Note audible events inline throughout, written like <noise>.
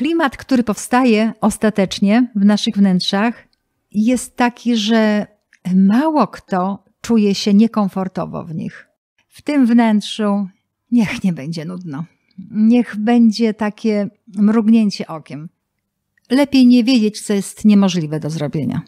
Klimat, który powstaje ostatecznie w naszych wnętrzach, jest taki, że mało kto czuje się niekomfortowo w nich. W tym wnętrzu niech nie będzie nudno. Niech będzie takie mrugnięcie okiem. Lepiej nie wiedzieć, co jest niemożliwe do zrobienia,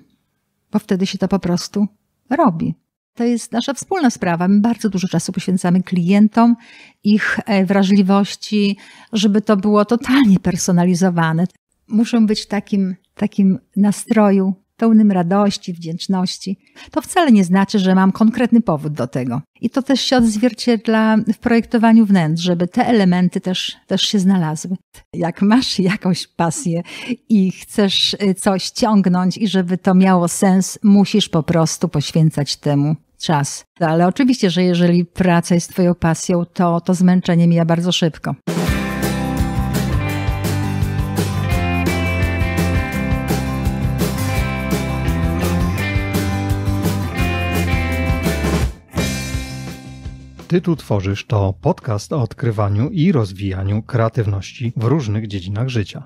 bo wtedy się to po prostu robi. To jest nasza wspólna sprawa. My bardzo dużo czasu poświęcamy klientom, ich e, wrażliwości, żeby to było totalnie personalizowane. Muszą być w takim, takim nastroju pełnym radości, wdzięczności. To wcale nie znaczy, że mam konkretny powód do tego. I to też się odzwierciedla w projektowaniu wnętrz, żeby te elementy też, też się znalazły. Jak masz jakąś pasję i chcesz y, coś ciągnąć i żeby to miało sens, musisz po prostu poświęcać temu czas. Ale oczywiście, że jeżeli praca jest twoją pasją, to to zmęczenie mija bardzo szybko. Ty tu tworzysz to podcast o odkrywaniu i rozwijaniu kreatywności w różnych dziedzinach życia.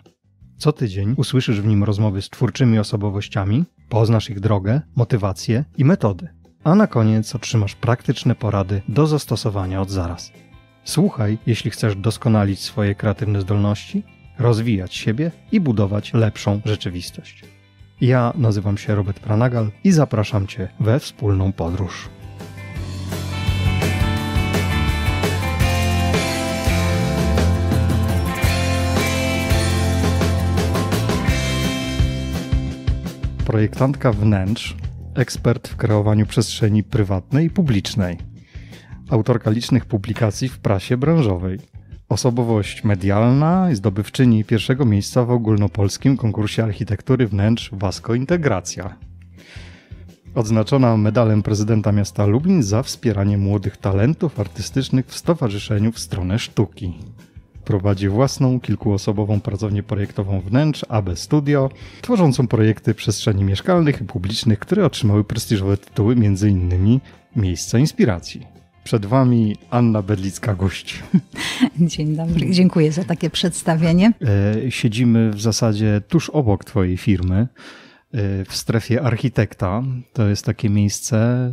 Co tydzień usłyszysz w nim rozmowy z twórczymi osobowościami, poznasz ich drogę, motywacje i metody, a na koniec otrzymasz praktyczne porady do zastosowania od zaraz. Słuchaj, jeśli chcesz doskonalić swoje kreatywne zdolności, rozwijać siebie i budować lepszą rzeczywistość. Ja nazywam się Robert Pranagal i zapraszam Cię we wspólną podróż. Projektantka wnętrz, ekspert w kreowaniu przestrzeni prywatnej i publicznej, autorka licznych publikacji w prasie branżowej, osobowość medialna i zdobywczyni pierwszego miejsca w ogólnopolskim konkursie architektury wnętrz Wasko Integracja. Odznaczona medalem prezydenta miasta Lublin za wspieranie młodych talentów artystycznych w Stowarzyszeniu w stronę sztuki. Prowadzi własną, kilkuosobową pracownię projektową wnętrz AB Studio, tworzącą projekty przestrzeni mieszkalnych i publicznych, które otrzymały prestiżowe tytuły, m.in. Miejsca Inspiracji. Przed Wami Anna Bedlicka-Gość. <laughs> Dzień dobry, dziękuję za takie przedstawienie. E, siedzimy w zasadzie tuż obok Twojej firmy, e, w strefie architekta. To jest takie miejsce,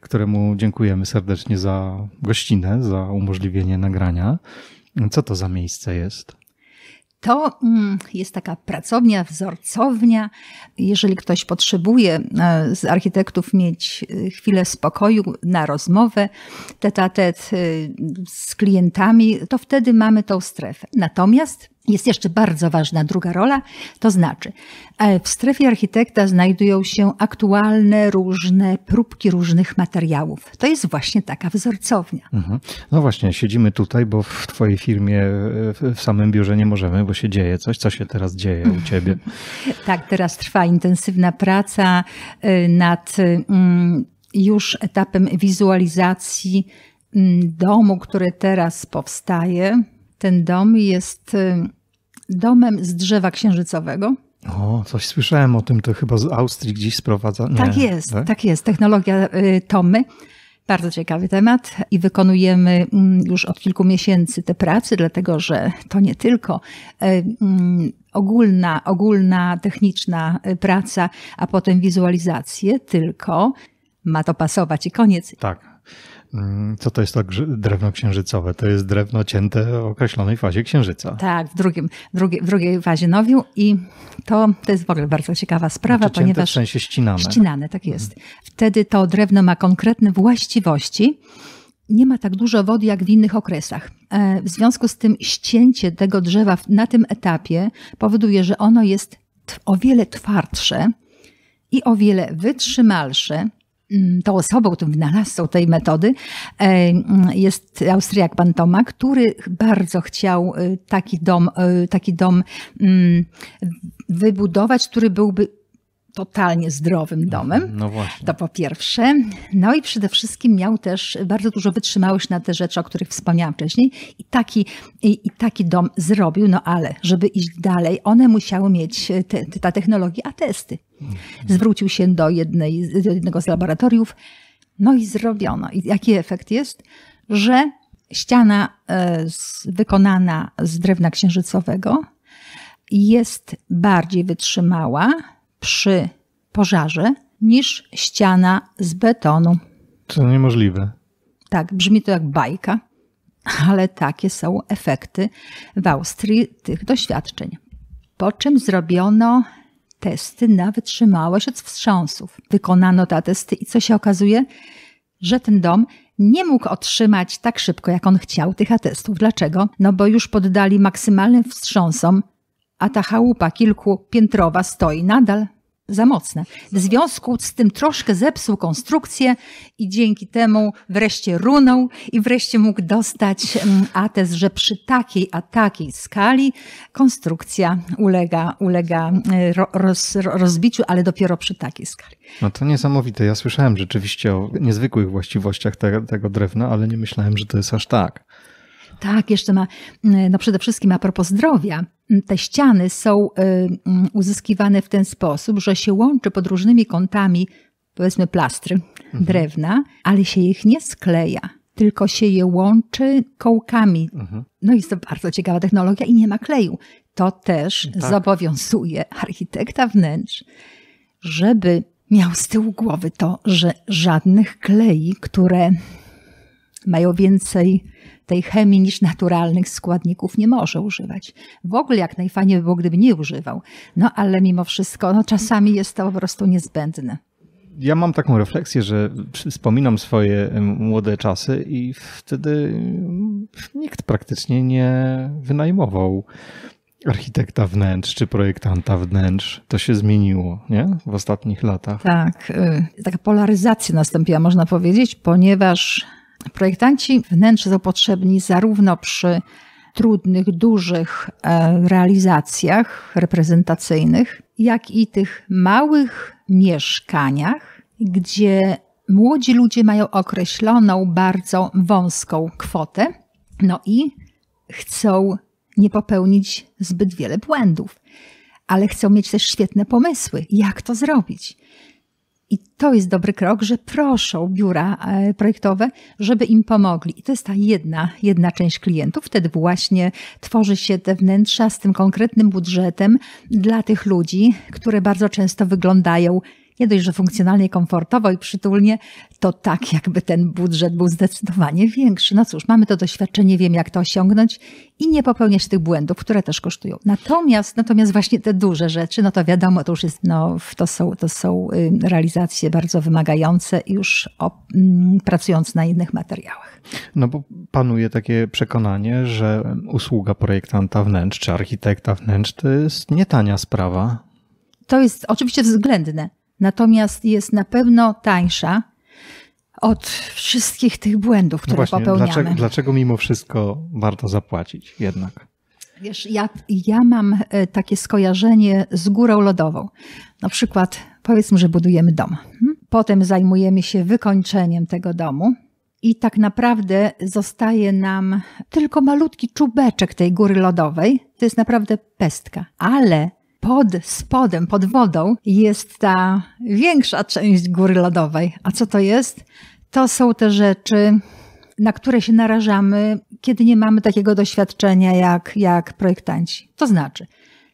któremu dziękujemy serdecznie za gościnę, za umożliwienie nagrania. Co to za miejsce jest? To mm, jest taka pracownia, wzorcownia. Jeżeli ktoś potrzebuje e, z architektów mieć e, chwilę spokoju na rozmowę, tet z klientami, to wtedy mamy tą strefę. Natomiast jest jeszcze bardzo ważna druga rola, to znaczy e, w strefie architekta znajdują się aktualne różne próbki różnych materiałów. To jest właśnie taka wzorcownia. Mhm. No właśnie, siedzimy tutaj, bo w Twojej firmie w samym biurze nie możemy, bo się dzieje coś. Co się teraz dzieje u Ciebie? <laughs> tak, teraz trwa intensywna praca y, nad mm, już etapem wizualizacji mm, domu, który teraz powstaje. Ten dom jest y, domem z drzewa księżycowego. O, coś słyszałem o tym, to chyba z Austrii gdzieś sprowadza. Nie, tak jest, tak? tak jest. Technologia y, Tomy. Bardzo ciekawy temat i wykonujemy mm, już od kilku miesięcy te prace, dlatego że to nie tylko y, mm, ogólna, ogólna techniczna praca, a potem wizualizacje, tylko ma to pasować i koniec. Tak. Mm, co to jest to drewno księżycowe? To jest drewno cięte o określonej fazie księżyca. Tak, w, drugim, w, drugiej, w drugiej fazie nowiu i to, to jest w ogóle bardzo ciekawa sprawa, znaczy ponieważ... w sensie ścinane. Ścinane, tak jest. Wtedy to drewno ma konkretne właściwości, nie ma tak dużo wody jak w innych okresach. E, w związku z tym ścięcie tego drzewa na tym etapie powoduje, że ono jest o wiele twardsze i o wiele wytrzymalsze tą osobą, tym wynalazcą tej metody e, mm, jest Austriak Pan Toma, który bardzo chciał e, taki dom, e, taki dom mm, wybudować, który byłby totalnie zdrowym domem. No właśnie. To po pierwsze. No i przede wszystkim miał też bardzo dużo wytrzymałość na te rzeczy, o których wspomniałam wcześniej. I taki, i, i taki dom zrobił, no ale żeby iść dalej, one musiały mieć, te, ta technologia, a testy. Zwrócił się do, jednej, do jednego z laboratoriów, no i zrobiono. I jaki efekt jest? Że ściana e, z, wykonana z drewna księżycowego jest bardziej wytrzymała przy pożarze niż ściana z betonu. To niemożliwe. Tak, brzmi to jak bajka, ale takie są efekty w Austrii tych doświadczeń. Po czym zrobiono testy na wytrzymałość od wstrząsów. Wykonano te testy i co się okazuje? Że ten dom nie mógł otrzymać tak szybko, jak on chciał tych atestów. Dlaczego? No bo już poddali maksymalnym wstrząsom, a ta chałupa kilkupiętrowa stoi nadal za mocne. W związku z tym troszkę zepsuł konstrukcję i dzięki temu wreszcie runął i wreszcie mógł dostać mm, atest, że przy takiej a takiej skali konstrukcja ulega, ulega e, roz, rozbiciu, ale dopiero przy takiej skali. No to niesamowite. Ja słyszałem rzeczywiście o niezwykłych właściwościach tego, tego drewna, ale nie myślałem, że to jest aż tak. Tak, jeszcze ma, no przede wszystkim a propos zdrowia, te ściany są y, mm, uzyskiwane w ten sposób, że się łączy pod różnymi kątami, powiedzmy plastry mhm. drewna, ale się ich nie skleja, tylko się je łączy kołkami. Mhm. No jest to bardzo ciekawa technologia i nie ma kleju. To też tak. zobowiązuje architekta wnętrz, żeby miał z tyłu głowy to, że żadnych klei, które mają więcej tej chemii niż naturalnych składników nie może używać. W ogóle jak najfajniej by było, gdyby nie używał. No ale mimo wszystko, no, czasami jest to po prostu niezbędne. Ja mam taką refleksję, że wspominam swoje młode czasy i wtedy nikt praktycznie nie wynajmował architekta wnętrz czy projektanta wnętrz. To się zmieniło, nie? W ostatnich latach. Tak. Y, taka polaryzacja nastąpiła, można powiedzieć, ponieważ Projektanci wnętrz są potrzebni zarówno przy trudnych, dużych e, realizacjach reprezentacyjnych, jak i tych małych mieszkaniach, gdzie młodzi ludzie mają określoną bardzo wąską kwotę, no i chcą nie popełnić zbyt wiele błędów, ale chcą mieć też świetne pomysły, jak to zrobić. I to jest dobry krok, że proszą biura e, projektowe, żeby im pomogli. I to jest ta jedna, jedna część klientów. Wtedy właśnie tworzy się te wnętrza z tym konkretnym budżetem dla tych ludzi, które bardzo często wyglądają nie dość, że funkcjonalnie, komfortowo i przytulnie, to tak jakby ten budżet był zdecydowanie większy. No cóż, mamy to doświadczenie, wiem jak to osiągnąć i nie popełniać tych błędów, które też kosztują. Natomiast, natomiast właśnie te duże rzeczy, no to wiadomo, to już jest, no, to są, to są realizacje bardzo wymagające już o, mm, pracując na innych materiałach. No bo panuje takie przekonanie, że usługa projektanta wnętrz czy architekta wnętrz to jest nie tania sprawa. To jest oczywiście względne natomiast jest na pewno tańsza od wszystkich tych błędów, które no właśnie, popełniamy. Dlaczego, dlaczego mimo wszystko warto zapłacić jednak? Wiesz, ja, ja mam e, takie skojarzenie z górą lodową. Na przykład powiedzmy, że budujemy dom. Hmm? Potem zajmujemy się wykończeniem tego domu i tak naprawdę zostaje nam tylko malutki czubeczek tej góry lodowej. To jest naprawdę pestka. Ale pod spodem, pod wodą jest ta większa część góry lodowej. A co to jest? To są te rzeczy, na które się narażamy, kiedy nie mamy takiego doświadczenia jak, jak projektanci. To znaczy,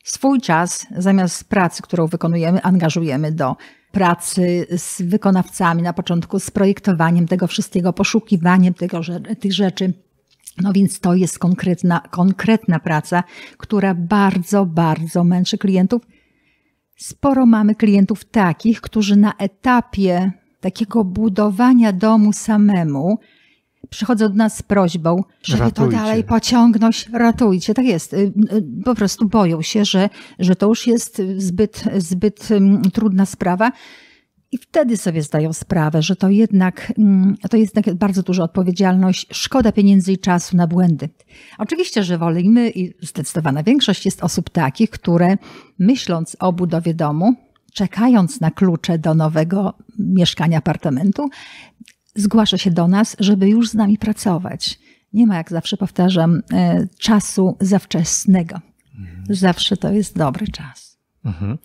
swój czas zamiast pracy, którą wykonujemy, angażujemy do pracy z wykonawcami, na początku z projektowaniem tego wszystkiego, poszukiwaniem tego, tych rzeczy no więc to jest konkretna, konkretna praca, która bardzo, bardzo męczy klientów. Sporo mamy klientów takich, którzy na etapie takiego budowania domu samemu przychodzą do nas z prośbą, żeby ratujcie. to dalej pociągnąć, ratujcie. Tak jest. Y, y, po prostu boją się, że, że to już jest zbyt, zbyt mm, trudna sprawa i wtedy sobie zdają sprawę, że to jednak, mm, to jest jednak bardzo duża odpowiedzialność, szkoda pieniędzy i czasu na błędy. Oczywiście, że wolimy i zdecydowana większość jest osób takich, które myśląc o budowie domu, czekając na klucze do nowego mieszkania, apartamentu, zgłasza się do nas, żeby już z nami pracować. Nie ma, jak zawsze powtarzam, e, czasu zawczesnego. Mhm. Zawsze to jest dobry czas. Mhm.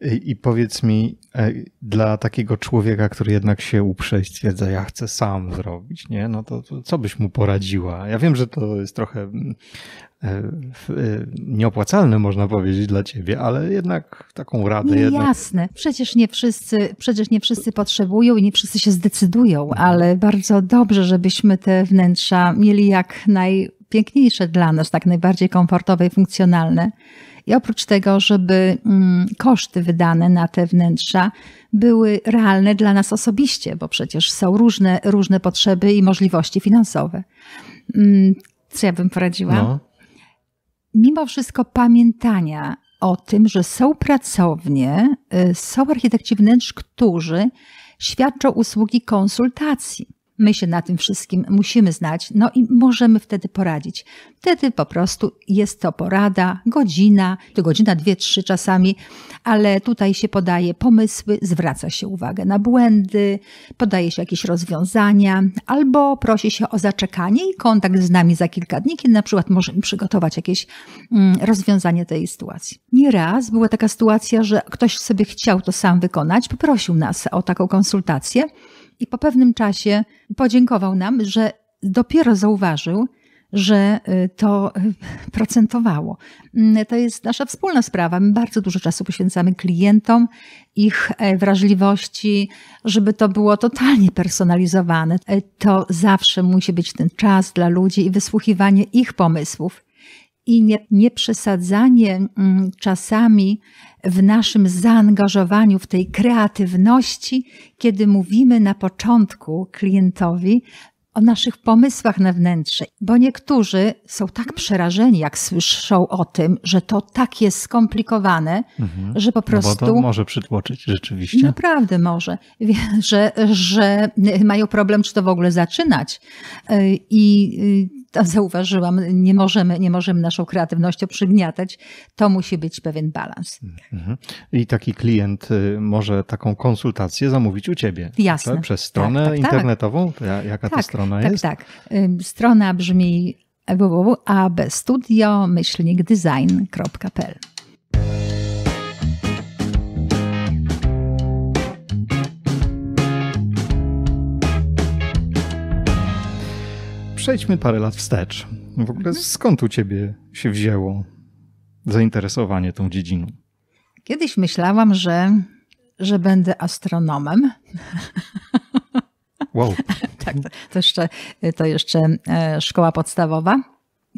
I, powiedz mi, e, dla takiego człowieka, który jednak się uprze i stwierdza, ja chcę sam zrobić, nie? No to, to co byś mu poradziła? Ja wiem, że to jest trochę mm, e, e, nieopłacalne, można powiedzieć, dla ciebie, ale jednak taką radę. Nie, jednak... Jasne. Przecież nie wszyscy, przecież nie wszyscy potrzebują i nie wszyscy się zdecydują, mhm. ale bardzo dobrze, żebyśmy te wnętrza mieli jak najpiękniejsze dla nas, tak najbardziej komfortowe i funkcjonalne. I oprócz tego, żeby mm, koszty wydane na te wnętrza były realne dla nas osobiście, bo przecież są różne, różne potrzeby i możliwości finansowe. Mm, co ja bym poradziła? No. Mimo wszystko pamiętania o tym, że są pracownie, y, są architekci wnętrz, którzy świadczą usługi konsultacji. My się na tym wszystkim musimy znać, no i możemy wtedy poradzić. Wtedy po prostu jest to porada, godzina, to godzina, dwie, trzy czasami, ale tutaj się podaje pomysły, zwraca się uwagę na błędy, podaje się jakieś rozwiązania, albo prosi się o zaczekanie i kontakt z nami za kilka dni, kiedy na przykład możemy przygotować jakieś mm, rozwiązanie tej sytuacji. Nieraz była taka sytuacja, że ktoś sobie chciał to sam wykonać, poprosił nas o taką konsultację i po pewnym czasie podziękował nam, że dopiero zauważył, że y, to y, procentowało. Mm, to jest nasza wspólna sprawa. My bardzo dużo czasu poświęcamy klientom, ich e, wrażliwości, żeby to było totalnie personalizowane. E, to zawsze musi być ten czas dla ludzi i wysłuchiwanie ich pomysłów i nie, nie przesadzanie mm, czasami w naszym zaangażowaniu, w tej kreatywności, kiedy mówimy na początku klientowi o naszych pomysłach na wnętrze, bo niektórzy są tak przerażeni, jak słyszą o tym, że to tak jest skomplikowane, mhm. że po prostu. No bo to może przytłoczyć rzeczywiście. Naprawdę może, że, że mają problem, czy to w ogóle zaczynać. I to zauważyłam, nie możemy, nie możemy naszą kreatywnością przygniatać. To musi być pewien balans. Mhm. I taki klient y, może taką konsultację zamówić u ciebie. Jasne. Tak? Przez stronę tak, tak, tak. internetową? Jaka tak, to strona tak, jest? Tak, tak. Strona brzmi www.abstudio-design.pl Przejdźmy parę lat wstecz. W ogóle skąd u ciebie się wzięło zainteresowanie tą dziedziną? Kiedyś myślałam, że, że będę astronomem. <laughs> Wow. <laughs> tak, to, jeszcze, to jeszcze e, szkoła podstawowa.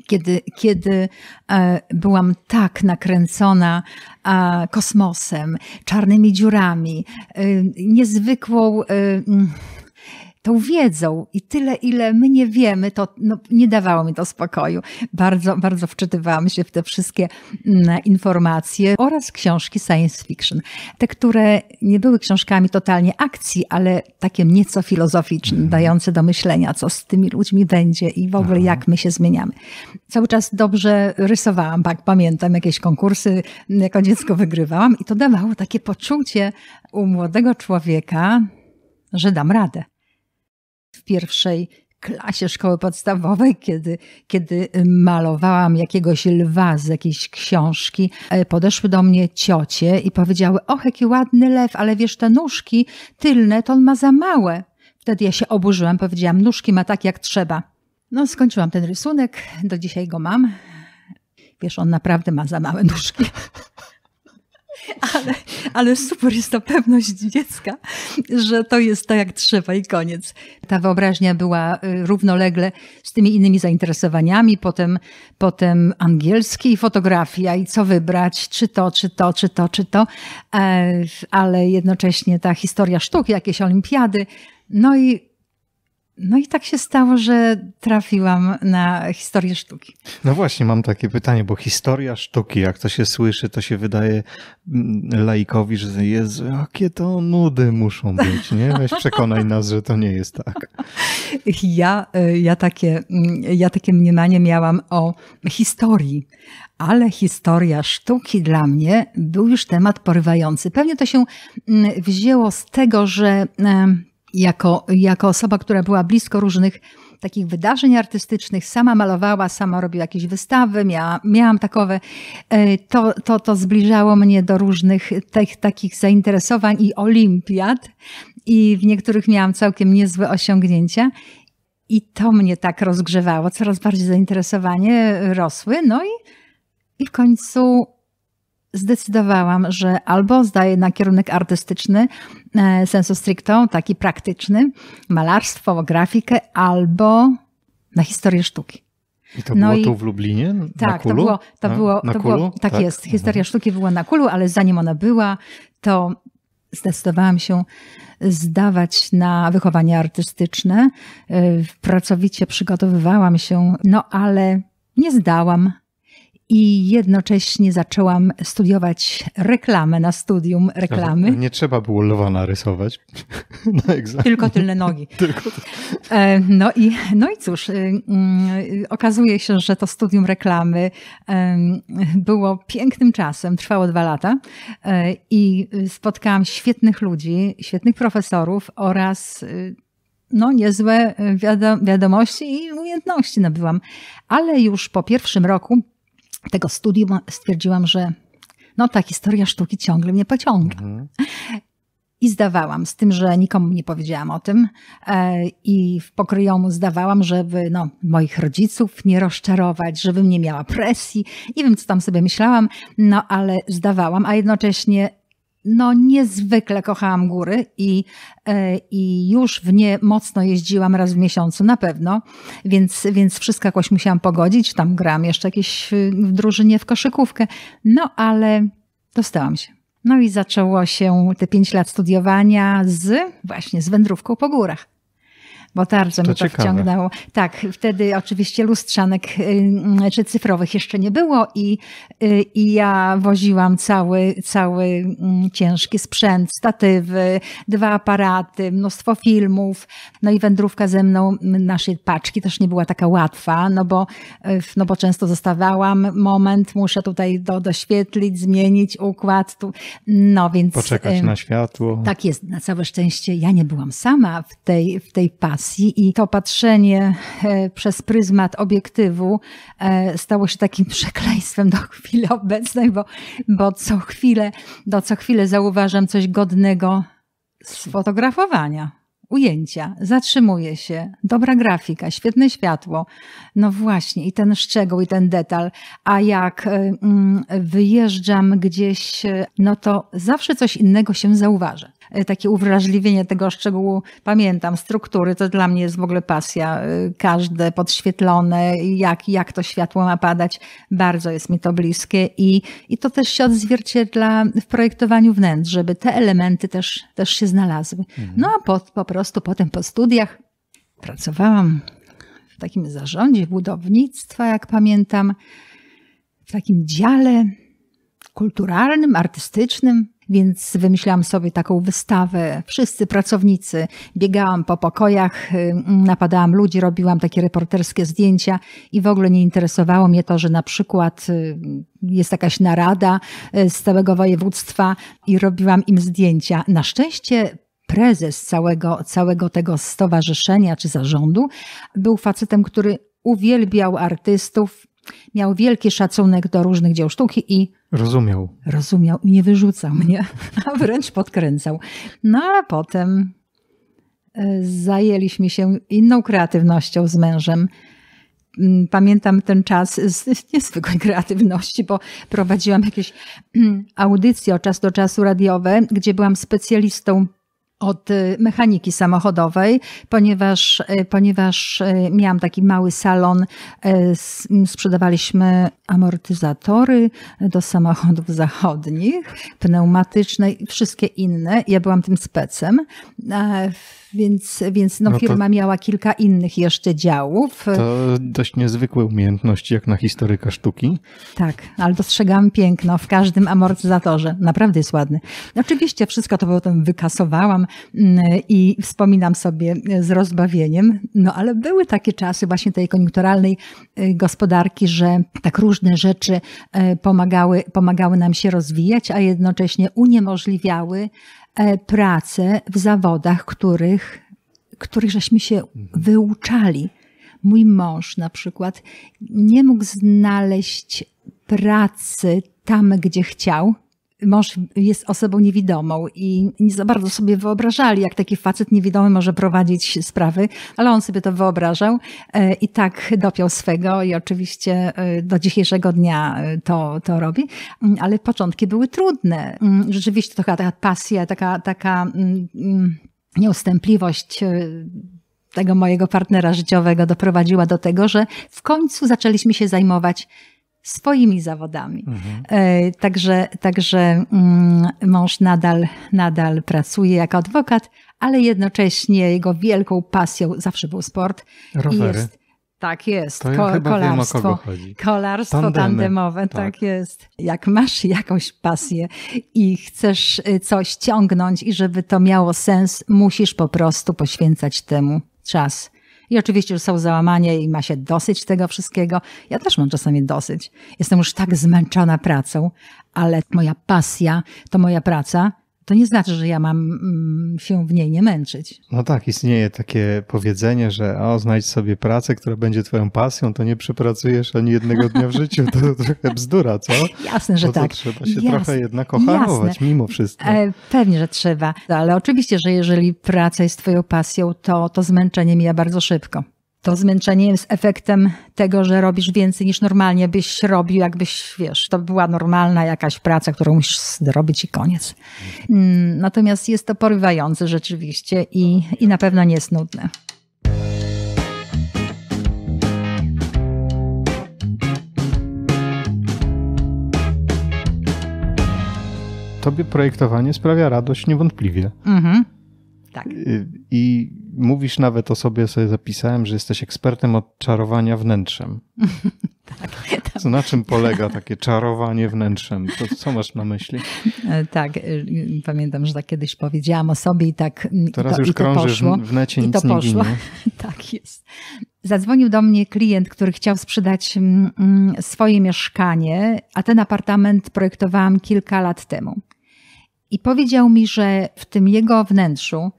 Kiedy, kiedy e, byłam tak nakręcona kosmosem, czarnymi dziurami, e, niezwykłą tą wiedzą i tyle, ile my nie wiemy, to no, nie dawało mi to spokoju. Bardzo, bardzo wczytywałam się w te wszystkie mm, informacje oraz książki science fiction. Te, które nie były książkami totalnie akcji, ale takie nieco filozoficzne, mhm. dające do myślenia, co z tymi ludźmi będzie i w ogóle Aha. jak my się zmieniamy. Cały czas dobrze rysowałam, tak pamiętam, jakieś konkursy jako dziecko wygrywałam i to dawało takie poczucie u młodego człowieka, że dam radę w pierwszej klasie szkoły podstawowej, kiedy, kiedy malowałam jakiegoś lwa z jakiejś książki, e, podeszły do mnie ciocie i powiedziały, och, jaki ładny lew, ale wiesz, te nóżki tylne, to on ma za małe. Wtedy ja się oburzyłam, powiedziałam, nóżki ma tak jak trzeba. No, skończyłam ten rysunek, do dzisiaj go mam. Wiesz, on naprawdę ma za małe nóżki. <laughs> Ale, ale super jest to pewność dziecka, że to jest to jak trzeba i koniec. Ta wyobraźnia była y, równolegle z tymi innymi zainteresowaniami, potem, potem angielski i fotografia i co wybrać, czy to, czy to, czy to, czy to, e, ale jednocześnie ta historia sztuki, jakieś olimpiady. No i no i tak się stało, że trafiłam na historię sztuki. No właśnie, mam takie pytanie, bo historia sztuki, jak to się słyszy, to się wydaje mm, laikowi, że jest, jakie to nudy muszą być, nie? Weź przekonaj nas, że to nie jest tak. Ja, y, ja, takie, mm, ja takie mniemanie miałam o historii, ale historia sztuki dla mnie był już temat porywający. Pewnie to się mm, wzięło z tego, że jako, jako osoba, która była blisko różnych takich wydarzeń artystycznych, sama malowała, sama robiła jakieś wystawy, miała, miałam takowe. E, to, to, to zbliżało mnie do różnych tych, takich zainteresowań i olimpiad i w niektórych miałam całkiem niezłe osiągnięcia. I to mnie tak rozgrzewało, coraz bardziej zainteresowanie rosły. No i, i w końcu zdecydowałam, że albo zdaję na kierunek artystyczny, e, sensu stricto, taki praktyczny, malarstwo, grafikę, albo na historię sztuki. I to no było i, tu w Lublinie? Tak, to było, to na, było, na to było, tak, tak, jest. Historia mhm. sztuki była na Kulu, ale zanim ona była, to zdecydowałam się zdawać na wychowanie artystyczne. E, pracowicie przygotowywałam się, no ale nie zdałam i jednocześnie zaczęłam studiować reklamę na studium reklamy. Nie trzeba było lwa narysować <laughs> na egzamin. Tylko tylne nogi. <laughs> Tylko... E, no, i, no i cóż, y, mm, okazuje się, że to studium reklamy było pięknym czasem, trwało dwa lata e, i spotkałam świetnych ludzi, świetnych profesorów oraz y, no, niezłe wiadomości i umiejętności nabyłam. Ale już po pierwszym roku tego studium stwierdziłam, że no ta historia sztuki ciągle mnie pociąga. Mhm. I zdawałam, z tym, że nikomu nie powiedziałam o tym. E, I w pokryjomu zdawałam, żeby no, moich rodziców nie rozczarować, żebym nie miała presji. Nie wiem, co tam sobie myślałam, no ale zdawałam, a jednocześnie no niezwykle kochałam góry i, e, i już w nie mocno jeździłam raz w miesiącu na pewno, więc, więc wszystko jakoś musiałam pogodzić. Tam grałam jeszcze jakieś w drużynie w koszykówkę, no ale dostałam się. No i zaczęło się te pięć lat studiowania z właśnie z wędrówką po górach bo bardzo mnie to ciekawe. wciągnęło. Tak, wtedy oczywiście lustrzanek y, czy cyfrowych jeszcze nie było i, y, i ja woziłam cały, cały mm, ciężki sprzęt, statywy, dwa aparaty, mnóstwo filmów, no i wędrówka ze mną naszej paczki też nie była taka łatwa, no bo, y, no bo często zostawałam moment, muszę tutaj do, doświetlić, zmienić układ, tu, no więc... Poczekać na światło. Tak jest, na całe szczęście ja nie byłam sama w tej, w tej pasji, i to patrzenie e, przez pryzmat obiektywu e, stało się takim <laughs> przekleństwem do chwili obecnej, bo, bo co chwilę, do co chwilę zauważam coś godnego sfotografowania ujęcia, zatrzymuje się, dobra grafika, świetne światło. No właśnie, i ten szczegół, i ten detal. A jak e, mm, wyjeżdżam gdzieś, no to zawsze coś innego się zauważa. E, takie uwrażliwienie tego szczegółu. Pamiętam, struktury to dla mnie jest w ogóle pasja. E, każde podświetlone, jak, jak to światło ma padać, bardzo jest mi to bliskie i, i to też się odzwierciedla w projektowaniu wnętrz, żeby te elementy też, też się znalazły. Mhm. No a po, po prostu potem po studiach pracowałam w takim zarządzie budownictwa, jak pamiętam, w takim dziale kulturalnym, artystycznym. Więc wymyślałam sobie taką wystawę. Wszyscy pracownicy, biegałam po pokojach, y, napadałam ludzi, robiłam takie reporterskie zdjęcia i w ogóle nie interesowało mnie to, że na przykład y, jest jakaś narada y, z całego województwa i robiłam im zdjęcia. Na szczęście prezes całego, całego tego stowarzyszenia czy zarządu był facetem, który uwielbiał artystów, miał wielki szacunek do różnych dzieł sztuki i rozumiał. Rozumiał i nie wyrzucał mnie, <laughs> a wręcz podkręcał. No a potem e, zajęliśmy się inną kreatywnością z mężem. Mm, pamiętam ten czas z niezwykłej kreatywności, bo prowadziłam jakieś mm, audycje od czasu do czasu radiowe, gdzie byłam specjalistą od y, mechaniki samochodowej, ponieważ, y, ponieważ y, miałam taki mały salon, sprzedawaliśmy amortyzatory do samochodów <laughs> zachodnich, pneumatyczne i wszystkie inne. Ja byłam tym specem. Więc, więc no, no firma miała kilka innych jeszcze działów. To dość niezwykłe umiejętności, jak na historyka sztuki. Tak, ale dostrzegałam piękno w każdym amortyzatorze. Naprawdę jest ładny. Oczywiście wszystko to potem wykasowałam mm, i wspominam sobie z rozbawieniem, no ale były takie czasy właśnie tej koniunkturalnej y, gospodarki, że tak różne rzeczy y, pomagały, pomagały nam się rozwijać, a jednocześnie uniemożliwiały pracę w zawodach, których, których żeśmy się wyuczali. mój mąż na przykład nie mógł znaleźć pracy tam, gdzie chciał, mąż jest osobą niewidomą i nie za bardzo sobie wyobrażali, jak taki facet niewidomy może prowadzić sprawy, ale on sobie to wyobrażał e, i tak dopiął swego i oczywiście e, do dzisiejszego dnia e, to, to robi, mm, ale początki były trudne. Mm, rzeczywiście to taka pasja, taka, taka mm, nieustępliwość tego mojego partnera życiowego doprowadziła do tego, że w końcu zaczęliśmy się zajmować swoimi zawodami. Mhm. E, także, także mm, mąż nadal, nadal pracuje jako adwokat, ale jednocześnie jego wielką pasją zawsze był sport. Rowery. Jest, tak jest. To ja Ko chyba kolarstwo. Wiem, o kogo chodzi. Kolarstwo Tandemy. tandemowe, tak. tak jest. Jak masz jakąś pasję i chcesz y, coś ciągnąć i żeby to miało sens, musisz po prostu poświęcać temu czas. I oczywiście, że są załamania i ma się dosyć tego wszystkiego. Ja też mam czasami dosyć. Jestem już tak zmęczona pracą, ale moja pasja to moja praca to nie znaczy, że ja mam mm, się w niej nie męczyć. No tak, istnieje takie powiedzenie, że o, znajdź sobie pracę, która będzie twoją pasją, to nie przepracujesz ani jednego dnia w życiu. To, to <laughs> trochę bzdura, co? Jasne, że tak. trzeba się Jasne. trochę jednak ocharować mimo wszystko. E, pewnie, że trzeba. Ale oczywiście, że jeżeli praca jest twoją pasją, to, to zmęczenie mija bardzo szybko to zmęczenie jest efektem tego, że robisz więcej niż normalnie byś robił, jakbyś, wiesz, to była normalna jakaś praca, którą musisz zrobić i koniec. Mm, natomiast jest to porywające rzeczywiście i, i na pewno nie jest nudne. Tobie projektowanie sprawia radość niewątpliwie. Mhm. Tak. I mówisz nawet o sobie, sobie zapisałem, że jesteś ekspertem od czarowania wnętrzem. <laughs> tak. Co, na czym polega takie czarowanie wnętrzem? To co masz na myśli? E, tak, e, pamiętam, że tak kiedyś powiedziałam o sobie i tak Teraz i to, już i to krąży poszło. w necie, I to poszło. <laughs> tak jest. Zadzwonił do mnie klient, który chciał sprzedać mm, mm, swoje mieszkanie, a ten apartament projektowałam kilka lat temu. I powiedział mi, że w tym jego wnętrzu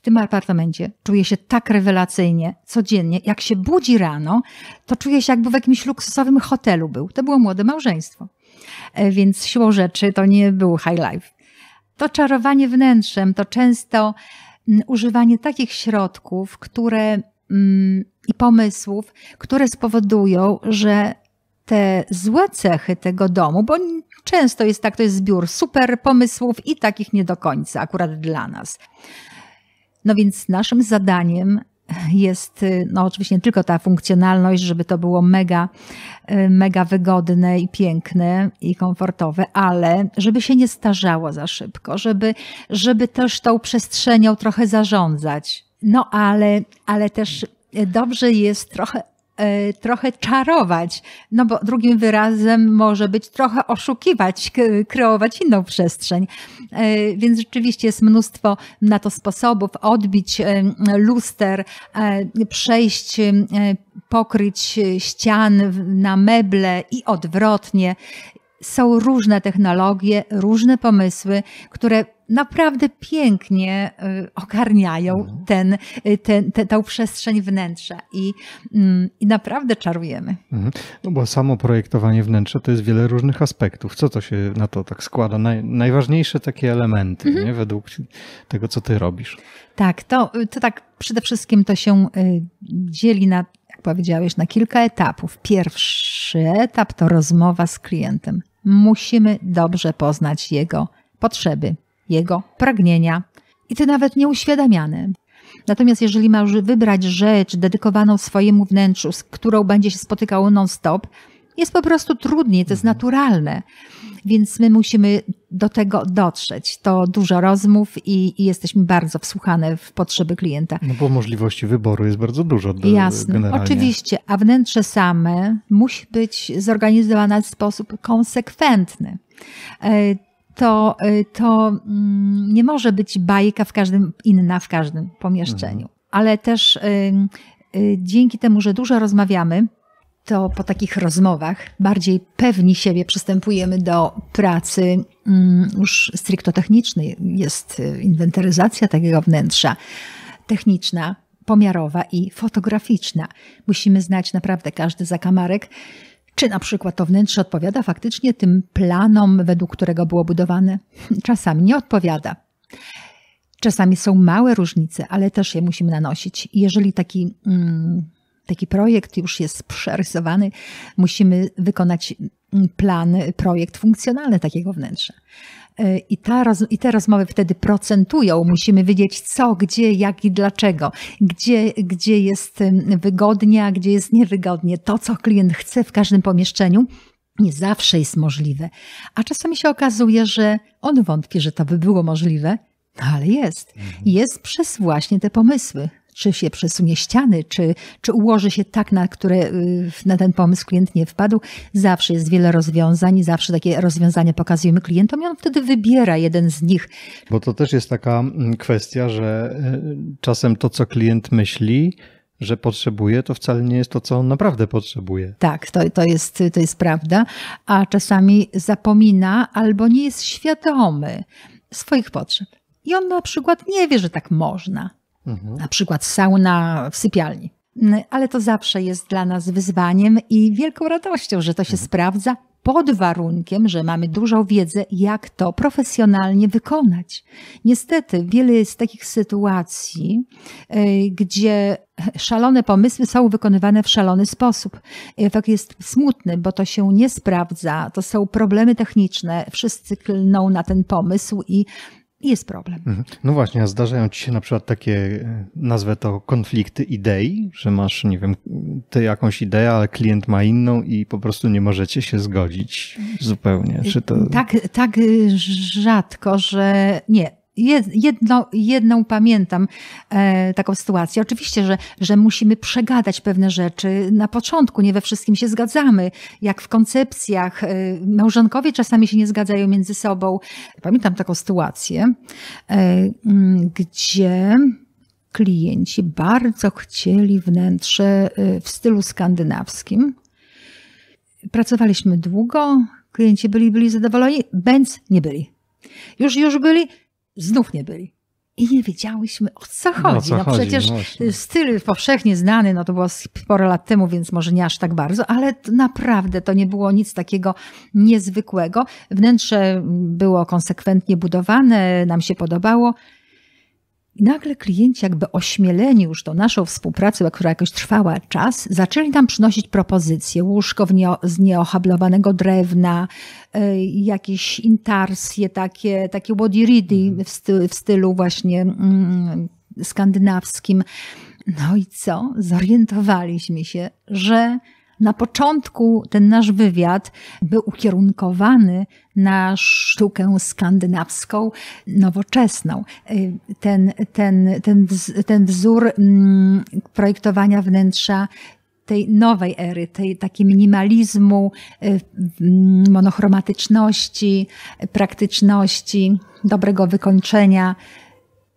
w tym apartamencie czuje się tak rewelacyjnie codziennie. Jak się budzi rano, to czuje się jakby w jakimś luksusowym hotelu był. To było młode małżeństwo. E, więc siłą rzeczy to nie był high life. To czarowanie wnętrzem to często mm, używanie takich środków, które mm, i pomysłów, które spowodują, że te złe cechy tego domu, bo często jest tak, to jest zbiór super pomysłów i takich nie do końca, akurat dla nas. No więc naszym zadaniem jest, no oczywiście nie tylko ta funkcjonalność, żeby to było mega, mega wygodne i piękne i komfortowe, ale żeby się nie starzało za szybko, żeby, żeby też tą przestrzenią trochę zarządzać. No ale, ale też dobrze jest trochę trochę czarować, no bo drugim wyrazem może być trochę oszukiwać, kreować inną przestrzeń. E, więc rzeczywiście jest mnóstwo na to sposobów, odbić e, luster, przejść, pokryć ścian na meble i odwrotnie. Są różne technologie, różne pomysły, które naprawdę pięknie y, ogarniają mhm. ten, y, ten, te, tę przestrzeń wnętrza i, mm, i naprawdę czarujemy. Mhm. No bo samo projektowanie wnętrza to jest wiele różnych aspektów. Co to się na to tak składa? Naj, najważniejsze takie elementy, mhm. nie? według tego, co ty robisz. Tak, to, to tak przede wszystkim to się y, dzieli na, jak powiedziałeś, na kilka etapów. Pierwszy etap to rozmowa z klientem. Musimy dobrze poznać jego potrzeby, jego pragnienia i te nawet nieuświadamiane. Natomiast jeżeli masz wybrać rzecz dedykowaną swojemu wnętrzu, z którą będzie się spotykało non-stop, jest po prostu trudniej, to jest mhm. naturalne. Więc my musimy do tego dotrzeć. To dużo rozmów i, i, jesteśmy bardzo wsłuchane w potrzeby klienta. No bo możliwości wyboru jest bardzo dużo. Jasne, generalnie. oczywiście, a wnętrze same musi być zorganizowane w sposób konsekwentny. E, to, y, to mm, nie może być bajka w każdym, inna w każdym pomieszczeniu. Mhm. Ale też y, dzięki temu, że dużo rozmawiamy, to po takich rozmowach bardziej pewni siebie przystępujemy do pracy mm, już stricto technicznej. Jest inwentaryzacja takiego wnętrza techniczna, pomiarowa i fotograficzna. Musimy znać naprawdę każdy zakamarek, czy na przykład to wnętrze odpowiada faktycznie tym planom, według którego było budowane. <laughs> Czasami nie odpowiada. Czasami są małe różnice, ale też je musimy nanosić. Jeżeli taki, mm, taki projekt już jest przerysowany, musimy wykonać mm, plan, projekt funkcjonalny takiego wnętrza. E, I, ta, I te rozmowy wtedy procentują. Musimy wiedzieć co, gdzie, jak i dlaczego. Gdzie, gdzie jest wygodnie, a gdzie jest niewygodnie. To, co klient chce w każdym pomieszczeniu, nie zawsze jest możliwe. A czasami się okazuje, że on wątpi, że to by było możliwe, no ale jest. Mhm. Jest przez właśnie te pomysły czy się przesunie ściany, czy, czy ułoży się tak, na które y, na ten pomysł klient nie wpadł. Zawsze jest wiele rozwiązań, zawsze takie rozwiązania pokazujemy klientom i on wtedy wybiera jeden z nich. Bo to też jest taka mm, kwestia, że y, czasem to, co klient myśli, że potrzebuje, to wcale nie jest to, co on naprawdę potrzebuje. Tak, to, to, jest, to jest prawda, a czasami zapomina albo nie jest świadomy swoich potrzeb. I on na przykład nie wie, że tak można. Mhm. Na przykład sauna w sypialni. Mm, ale to zawsze jest dla nas wyzwaniem i wielką radością, że to się mhm. sprawdza pod warunkiem, że mamy dużą wiedzę, jak to profesjonalnie wykonać. Niestety, wiele jest takich sytuacji, e, gdzie szalone pomysły są wykonywane w szalony sposób. Efekt jest smutny, bo to się nie sprawdza, to są problemy techniczne, wszyscy klną na ten pomysł i jest problem. Mhm. No właśnie, a zdarzają ci się na przykład takie, e, nazwę to konflikty idei, że masz, nie wiem, ty jakąś ideę, ale klient ma inną i po prostu nie możecie się zgodzić zupełnie. Czy to... Tak, tak rzadko, że nie jedno, jedną pamiętam e, taką sytuację. Oczywiście, że, że musimy przegadać pewne rzeczy. Na początku nie we wszystkim się zgadzamy. Jak w koncepcjach, e, małżonkowie czasami się nie zgadzają między sobą. Pamiętam taką sytuację, e, gdzie klienci bardzo chcieli wnętrze e, w stylu skandynawskim. Pracowaliśmy długo, klienci byli, byli zadowoleni, Benz nie byli. Już, już byli, znów nie byli. I nie wiedziałyśmy o co chodzi. No, co no chodzi, przecież no styl powszechnie znany, no to było sporo lat temu, więc może nie aż tak bardzo, ale to naprawdę to nie było nic takiego niezwykłego. Wnętrze było konsekwentnie budowane, nam się podobało. I nagle klienci, jakby ośmieleni już tą naszą współpracę, która jakoś trwała czas, zaczęli nam przynosić propozycje. Łóżko z nieohablowanego drewna, y, jakieś intarsje, takie, takie wadiridy w, stylu, w stylu właśnie mm, skandynawskim. No i co? Zorientowaliśmy się, że na początku ten nasz wywiad był ukierunkowany na sztukę skandynawską, nowoczesną. Ten, ten, ten, ten wzór mm, projektowania wnętrza tej nowej ery, tej takiej minimalizmu, y, monochromatyczności, praktyczności, dobrego wykończenia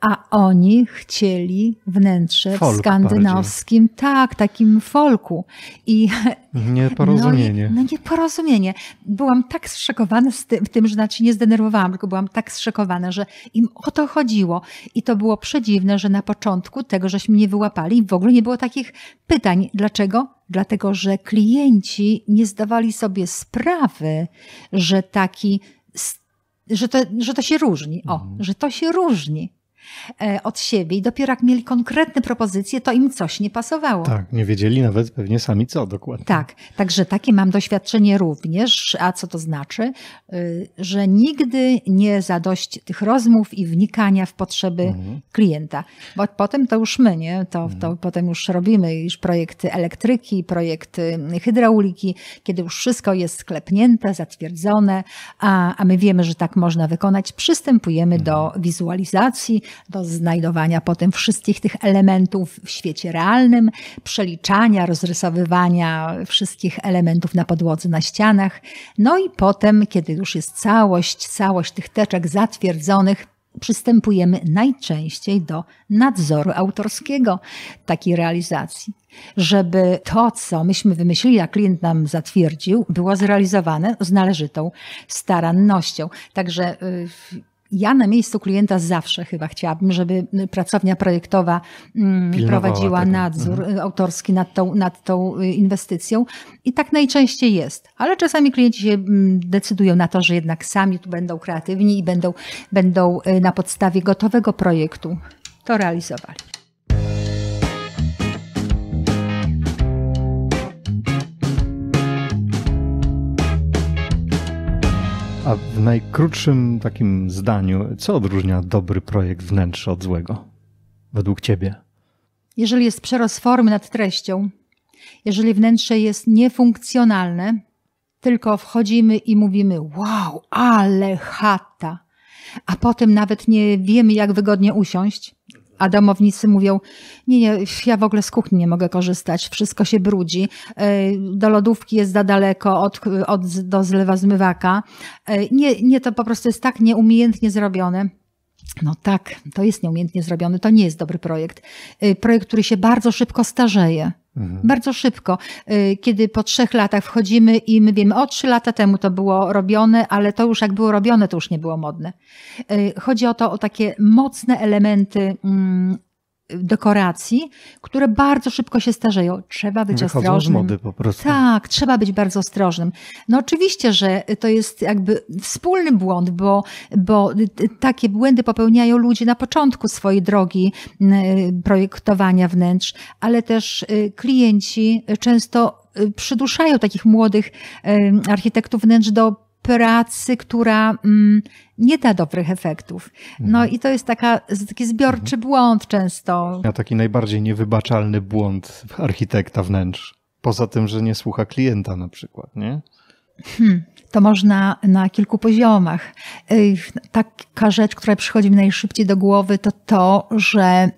a oni chcieli wnętrze Folk w skandynawskim, bardziej. tak, takim folku. I <laughs> nieporozumienie. No, no nieporozumienie. Byłam tak zszokowana z tym, tym, że znaczy nie zdenerwowałam, tylko byłam tak zszokowana, że im o to chodziło. I to było przedziwne, że na początku tego żeśmy nie wyłapali w ogóle nie było takich pytań. Dlaczego? Dlatego, że klienci nie zdawali sobie sprawy, że taki, że to, że to się różni. O, mhm. że to się różni. E, od siebie i dopiero jak mieli konkretne propozycje, to im coś nie pasowało. Tak, nie wiedzieli nawet pewnie sami co dokładnie. Tak, także takie mam doświadczenie również. A co to znaczy? Y, że nigdy nie zadość tych rozmów i wnikania w potrzeby mhm. klienta. Bo potem to już my, nie? To, mhm. to potem już robimy już projekty elektryki, projekty hydrauliki, kiedy już wszystko jest sklepnięte, zatwierdzone, a, a my wiemy, że tak można wykonać, przystępujemy mhm. do wizualizacji, do znajdowania potem wszystkich tych elementów w świecie realnym, przeliczania, rozrysowywania wszystkich elementów na podłodze, na ścianach. No i potem, kiedy już jest całość, całość tych teczek zatwierdzonych, przystępujemy najczęściej do nadzoru autorskiego takiej realizacji. Żeby to, co myśmy wymyślili, a klient nam zatwierdził, było zrealizowane z należytą starannością. Także y, ja na miejscu klienta zawsze chyba chciałabym, żeby pracownia projektowa mm, Pilnowała prowadziła tego. nadzór Mhm. autorski nad tą, nad tą y, inwestycją. I tak najczęściej jest. Ale czasami klienci się mm, decydują na to, że jednak sami tu będą kreatywni i będą, będą y, na podstawie gotowego projektu to realizowali. A w najkrótszym takim zdaniu, co odróżnia dobry projekt wnętrza od złego? Według ciebie? Jeżeli jest przerost formy nad treścią, jeżeli wnętrze jest niefunkcjonalne, tylko wchodzimy i mówimy: Wow, ale chata, a potem nawet nie wiemy, jak wygodnie usiąść. A domownicy mówią: Nie, nie, ja w ogóle z kuchni nie mogę korzystać, wszystko się brudzi. e, Do lodówki jest za daleko od, od, do zlewa zmywaka. E, Nie, nie, to po prostu jest tak nieumiejętnie zrobione. No tak, to jest nieumiejętnie zrobione, to nie jest dobry projekt. Y, Projekt, który się bardzo szybko starzeje. Bardzo szybko. Y, Kiedy po trzech latach wchodzimy i my wiemy, o trzy lata temu to było robione, ale to już jak było robione, to już nie było modne. Y, Chodzi o to, o takie mocne elementy mm, dekoracji, które bardzo szybko się starzeją. Trzeba być Wychodzą z ostrożnym. mody po prostu. Tak, trzeba być bardzo ostrożnym. No oczywiście, że to jest jakby wspólny błąd, bo, bo takie błędy popełniają ludzie na początku swojej drogi y, projektowania wnętrz, ale też y, klienci często y, przyduszają takich młodych architektów wnętrz do pracy, która mm, nie da dobrych efektów. No i to jest taka, taki zbiorczy błąd często. A taki najbardziej niewybaczalny błąd architekta wnętrz. Poza tym, że nie słucha klienta na przykład, nie? To można na kilku poziomach. Taka rzecz, która przychodzi mi najszybciej do głowy, to to, że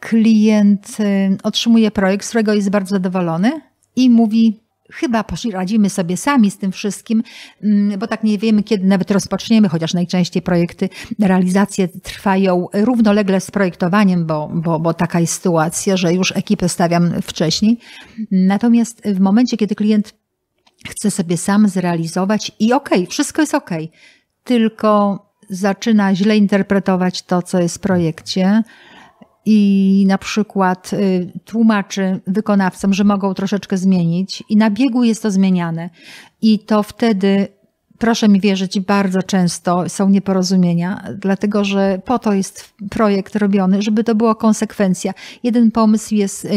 klient y, otrzymuje projekt, z którego jest bardzo zadowolony i mówi, chyba poradzimy sobie sami z tym wszystkim, mm, bo tak nie wiemy, kiedy nawet rozpoczniemy, chociaż najczęściej projekty, realizacje trwają równolegle z projektowaniem, bo, bo, bo taka jest sytuacja, że już ekipę stawiam wcześniej. Natomiast w momencie, kiedy klient chce sobie sam zrealizować i okej, wszystko jest okej, tylko zaczyna źle interpretować to, co jest w projekcie i na przykład y, tłumaczy wykonawcom, że mogą troszeczkę zmienić i na biegu jest to zmieniane. I to wtedy proszę mi wierzyć, bardzo często są nieporozumienia, dlatego że po to jest projekt robiony, żeby to była konsekwencja. Jeden pomysł jest,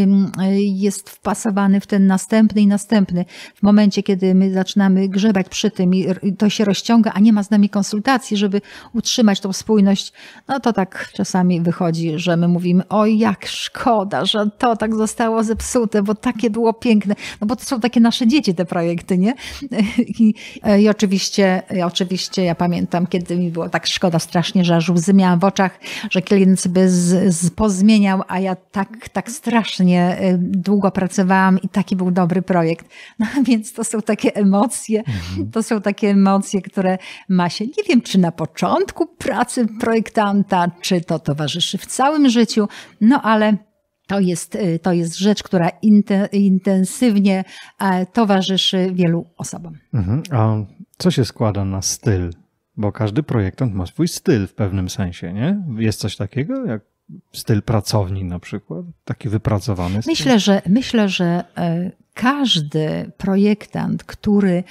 jest wpasowany w ten następny i następny. W momencie, kiedy my zaczynamy grzebać przy tym i to się rozciąga, a nie ma z nami konsultacji, żeby utrzymać tą spójność, no to tak czasami wychodzi, że my mówimy, oj jak szkoda, że to tak zostało zepsute, bo takie było piękne. No bo to są takie nasze dzieci te projekty, nie? <laughs> I, i oczywiście oczywiście, oczywiście ja pamiętam, kiedy mi było tak szkoda strasznie, że aż łzy miałam w oczach, że klient sobie z, z pozmieniał, a ja tak, tak strasznie y, długo pracowałam i taki był dobry projekt. No więc to są takie emocje, mhm. to są takie emocje, które ma się, nie wiem, czy na początku pracy projektanta, czy to towarzyszy w całym życiu, no ale to jest, to jest rzecz, która intensywnie towarzyszy wielu osobom. Mhm. A co się składa na styl? Bo każdy projektant ma swój styl w pewnym sensie, nie? Jest coś takiego jak styl pracowni na przykład? Taki wypracowany styl? Myślę, że, myślę, że każdy projektant, który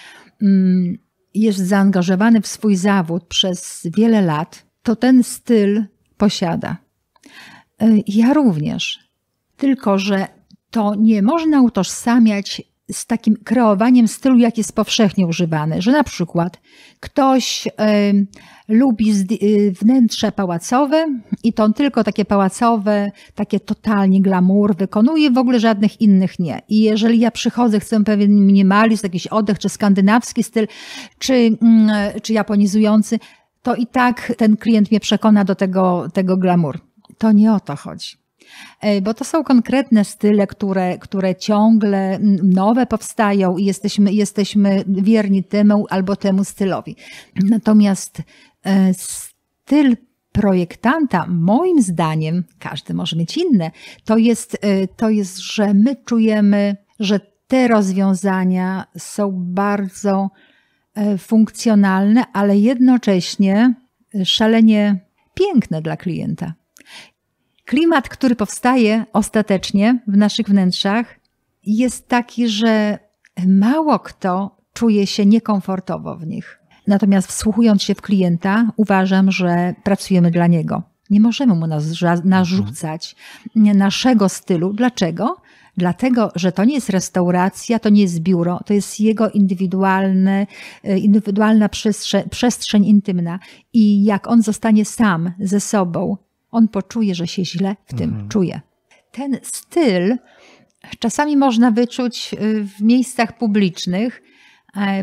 mm, jest zaangażowany w swój zawód przez wiele lat, to ten styl posiada. Ja również. Tylko, że to nie można utożsamiać z takim kreowaniem stylu, jak jest powszechnie używany, że na przykład ktoś y, lubi y, wnętrze pałacowe i to tylko takie pałacowe, takie totalnie glamour wykonuje, w ogóle żadnych innych nie. I jeżeli ja przychodzę, chcę pewien minimalizm, jakiś oddech, czy skandynawski styl, czy, y, czy japonizujący, to i tak ten klient mnie przekona do tego, tego glamour. To nie o to chodzi bo to są konkretne style, które, które ciągle nowe powstają i jesteśmy, jesteśmy wierni temu albo temu stylowi. Natomiast styl projektanta, moim zdaniem, każdy może mieć inne, to jest, to jest, że my czujemy, że te rozwiązania są bardzo funkcjonalne, ale jednocześnie szalenie piękne dla klienta. Klimat, który powstaje ostatecznie w naszych wnętrzach, jest taki, że mało kto czuje się niekomfortowo w nich. Natomiast wsłuchując się w klienta, uważam, że pracujemy dla niego. Nie możemy mu narzucać naszego stylu. Dlaczego? Dlatego, że to nie jest restauracja, to nie jest biuro, to jest jego indywidualny, e, indywidualna przestrzeń, przestrzeń intymna. I jak on zostanie sam ze sobą, on poczuje, że się źle w tym mhm. czuje. Ten styl czasami można wyczuć e, w miejscach publicznych,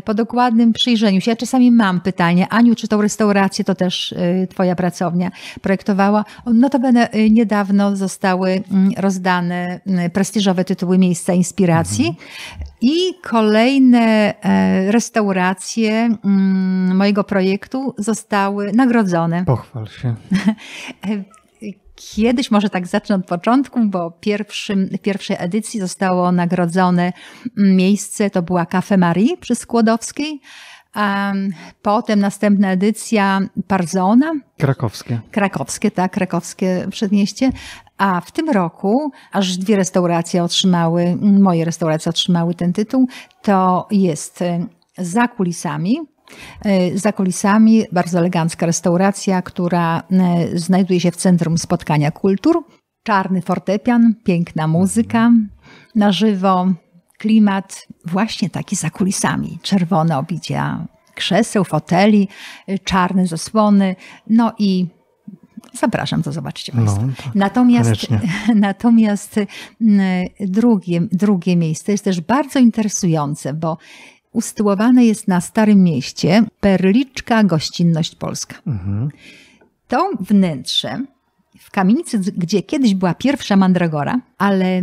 po dokładnym przyjrzeniu się. Ja czasami mam pytanie, Aniu, czy tą restaurację to też e, Twoja pracownia projektowała? Notabene e, niedawno zostały mm, rozdane mm, prestiżowe tytuły Miejsca Inspiracji mhm. i kolejne restauracje mm, mojego projektu zostały nagrodzone. Pochwal się. <laughs> Kiedyś, może tak zacznę od początku, bo pierwszym, w pierwszej edycji zostało nagrodzone miejsce, to była Cafe Marie przy Skłodowskiej. Potem następna edycja Parzona. Krakowskie. Krakowskie, tak, krakowskie przedmieście. A w tym roku aż dwie restauracje otrzymały, moje restauracje otrzymały ten tytuł. To jest e, Za kulisami, za kulisami bardzo elegancka restauracja, która e, znajduje się w centrum spotkania kultur. Czarny fortepian, piękna muzyka na żywo, klimat właśnie taki za kulisami. Czerwone obicia krzeseł, foteli, e, czarne zasłony, no i Zapraszam, to zobaczcie Państwo. No, tak, natomiast <laughs> natomiast drugie, drugie miejsce jest też bardzo interesujące, bo ustyłowane jest na Starym Mieście Perliczka Gościnność Polska. Mhm. To wnętrze w kamienicy, gdzie kiedyś była pierwsza mandragora, ale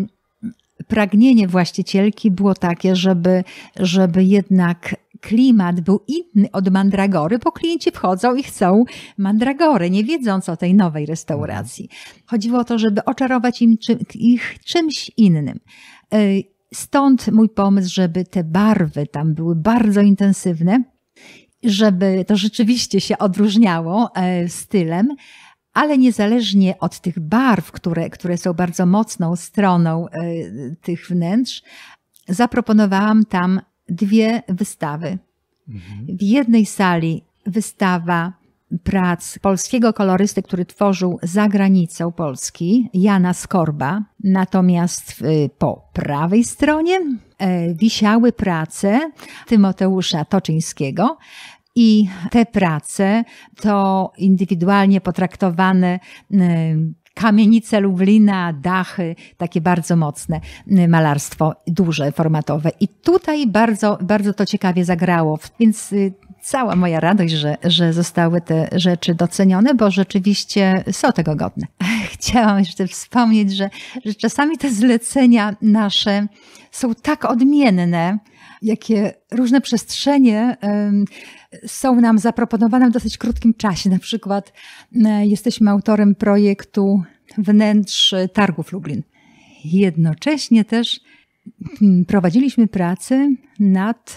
pragnienie właścicielki było takie, żeby, żeby jednak klimat był inny od mandragory, bo klienci wchodzą i chcą mandragory, nie wiedząc o tej nowej restauracji. Chodziło o to, żeby oczarować im czym, ich czymś innym. Stąd mój pomysł, żeby te barwy tam były bardzo intensywne, żeby to rzeczywiście się odróżniało e, stylem, ale niezależnie od tych barw, które, które są bardzo mocną stroną e, tych wnętrz, zaproponowałam tam dwie wystawy. Mhm. W jednej sali wystawa prac polskiego kolorysty, który tworzył za granicą Polski, Jana Skorba. Natomiast po prawej stronie e, wisiały prace Tymoteusza Toczyńskiego, i te prace to indywidualnie potraktowane e, kamienice Lublina, dachy, takie bardzo mocne malarstwo, duże, formatowe. I tutaj bardzo, bardzo to ciekawie zagrało. Więc y, cała moja radość, że, że zostały te rzeczy docenione, bo rzeczywiście są tego godne. <laughs> Chciałam jeszcze wspomnieć, że, że czasami te zlecenia nasze są tak odmienne, jakie różne przestrzenie są nam zaproponowane w dosyć krótkim czasie. Na przykład jesteśmy autorem projektu wnętrz targów Lublin. Jednocześnie też mm, prowadziliśmy pracę nad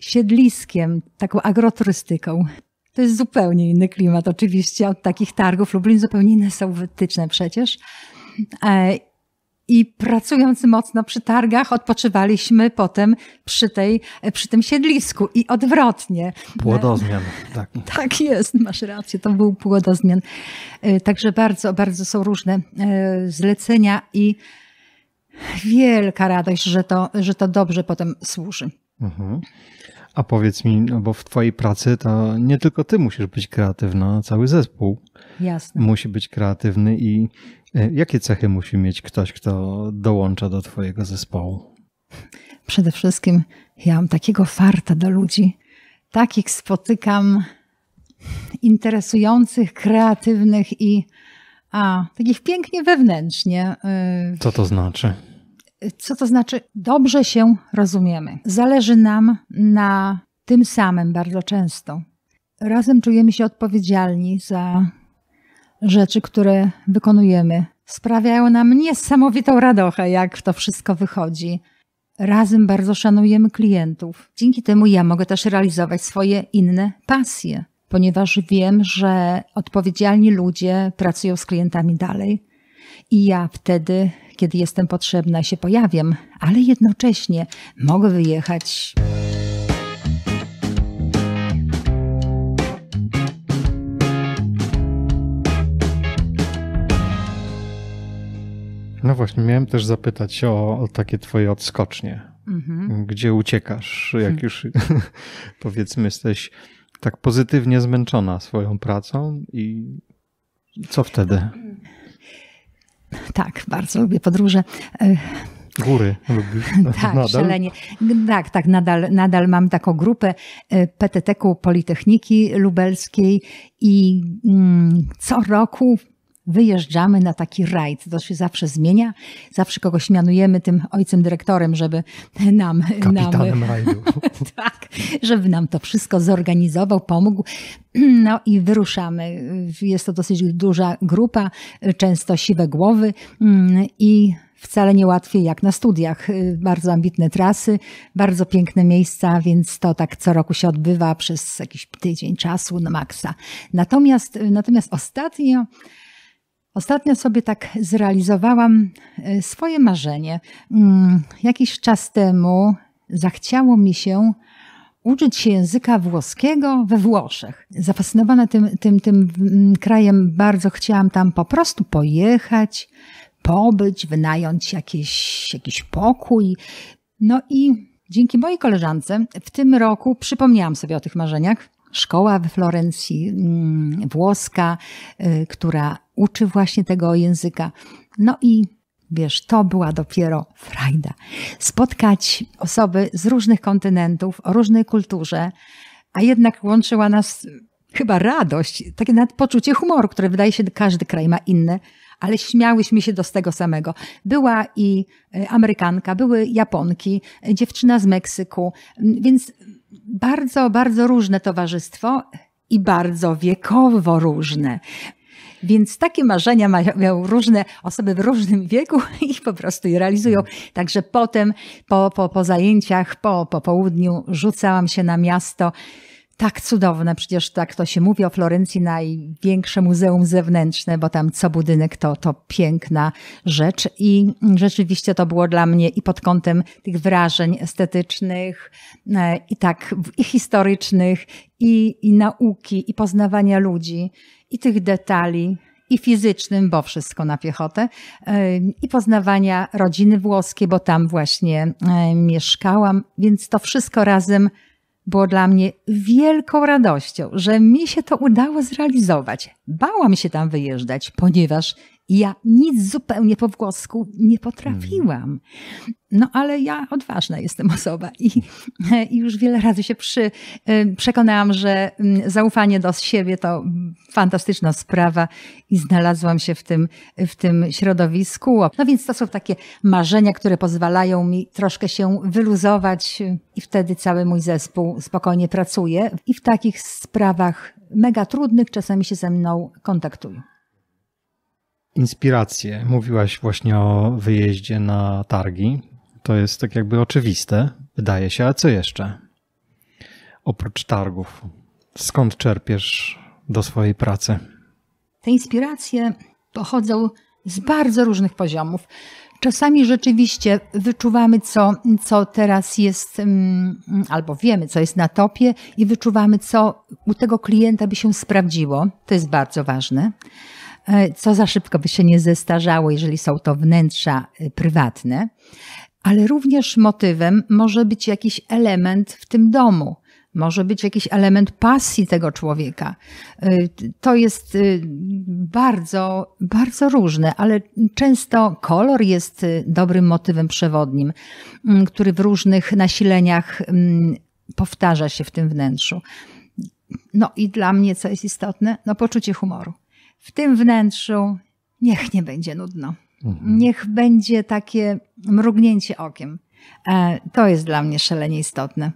siedliskiem, taką agroturystyką. To jest zupełnie inny klimat oczywiście od takich targów. Lublin zupełnie inne są wytyczne przecież. E, I pracując mocno przy targach, odpoczywaliśmy potem przy, tej, przy tym siedlisku i odwrotnie. Płodozmian. Tak. tak jest, masz rację, to był płodozmian. E, także bardzo, bardzo są różne e, zlecenia i wielka radość, że to, że to dobrze potem służy. Mhm. A powiedz mi, no bo w Twojej pracy to nie tylko Ty musisz być kreatywna, cały zespół Jasne. musi być kreatywny. I e, jakie cechy musi mieć ktoś, kto dołącza do Twojego zespołu? Przede wszystkim ja mam takiego farta do ludzi. Takich spotykam interesujących, kreatywnych i a, takich pięknie wewnętrznie. Y, Co to znaczy? Co to znaczy? Dobrze się rozumiemy. Zależy nam na tym samym bardzo często. Razem czujemy się odpowiedzialni za rzeczy, które wykonujemy. Sprawiają nam niesamowitą radochę, jak to wszystko wychodzi. Razem bardzo szanujemy klientów. Dzięki temu ja mogę też realizować swoje inne pasje. ponieważ wiem, że odpowiedzialni ludzie pracują z klientami dalej. I ja wtedy, kiedy jestem potrzebna, się pojawiam, ale jednocześnie mogę wyjechać. No właśnie, miałem też zapytać o, o takie twoje odskocznie. Mhm. Gdzie uciekasz, jak hmm. już <laughs> powiedzmy jesteś tak pozytywnie zmęczona swoją pracą i co wtedy? Tak, bardzo lubię podróże. E, Góry lubisz? <laughs> tak, nadal? szalenie. Tak, tak, nadal, nadal mam taką grupę e, PTT-ku Politechniki Lubelskiej i mm, co roku wyjeżdżamy na taki rajd. To się zawsze zmienia. Zawsze kogoś mianujemy tym ojcem dyrektorem, żeby nam... Kapitanem nam, rajdu. <laughs> tak, żeby nam to wszystko zorganizował, pomógł. <clears throat> No i wyruszamy. Jest to dosyć duża grupa, często siwe głowy mm, i wcale nie łatwiej jak na studiach. Bardzo ambitne trasy, bardzo piękne miejsca, więc to tak co roku się odbywa przez jakiś tydzień czasu na maksa. Natomiast, natomiast ostatnio Ostatnio sobie tak zrealizowałam e, swoje marzenie. Mm, jakiś czas temu zachciało mi się uczyć się języka włoskiego we Włoszech. Zafascynowana tym, tym, tym mm, krajem bardzo chciałam tam po prostu pojechać, pobyć, wynająć jakiś, jakiś pokój. No i dzięki mojej koleżance w tym roku przypomniałam sobie o tych marzeniach szkoła we Florencji, mm, włoska, y, która uczy właśnie tego języka. No i wiesz, to była dopiero frajda. Spotkać osoby z różnych kontynentów, o różnej kulturze, a jednak łączyła nas chyba radość, takie nawet poczucie humoru, które wydaje się, każdy kraj ma inne, ale śmiałyśmy się do tego samego. Była i y, Amerykanka, były Japonki, dziewczyna z Meksyku, więc bardzo, bardzo różne towarzystwo i bardzo wiekowo różne. Więc takie marzenia mają różne osoby w różnym wieku <laughs> i po prostu je realizują. Także potem, po, po, po zajęciach, po, po południu, rzucałam się na miasto tak cudowne, przecież tak to się mówi o Florencji, największe muzeum zewnętrzne, bo tam co budynek to, to piękna rzecz. I rzeczywiście to było dla mnie i pod kątem tych wrażeń estetycznych, e, i tak i historycznych, i, i nauki, i poznawania ludzi, i tych detali, i fizycznym, bo wszystko na piechotę, e, i poznawania rodziny włoskiej, bo tam właśnie e, mieszkałam, więc to wszystko razem było dla mnie wielką radością, że mi się to udało zrealizować. Bałam się tam wyjeżdżać, ponieważ ja nic zupełnie po włosku nie potrafiłam. No ale ja odważna jestem osoba i, i już wiele razy się przy, y, przekonałam, że mm, zaufanie do siebie to fantastyczna sprawa i znalazłam się w tym, w tym środowisku. No więc to są takie marzenia, które pozwalają mi troszkę się wyluzować i wtedy cały mój zespół spokojnie pracuje i w takich sprawach mega trudnych czasami się ze mną kontaktują inspiracje. Mówiłaś właśnie o wyjeździe na targi. To jest tak jakby oczywiste, wydaje się, a co jeszcze? Oprócz targów, skąd czerpiesz do swojej pracy? Te inspiracje pochodzą z bardzo różnych poziomów. Czasami rzeczywiście wyczuwamy, co, co teraz jest, mm, albo wiemy, co jest na topie, i wyczuwamy, co u tego klienta by się sprawdziło. To jest bardzo ważne. E, co za szybko by się nie zestarzało, jeżeli są to wnętrza e, prywatne, ale również motywem może być jakiś element w tym domu. Może być jakiś element pasji tego człowieka. E, to jest bardzo, bardzo różne, ale często kolor jest dobrym motywem przewodnim, który w różnych nasileniach powtarza się w tym wnętrzu. No i dla mnie, co jest istotne, no poczucie humoru w tym wnętrzu niech nie będzie nudno. Mhm. Niech będzie takie mrugnięcie okiem. E, to jest dla mnie szalenie istotne.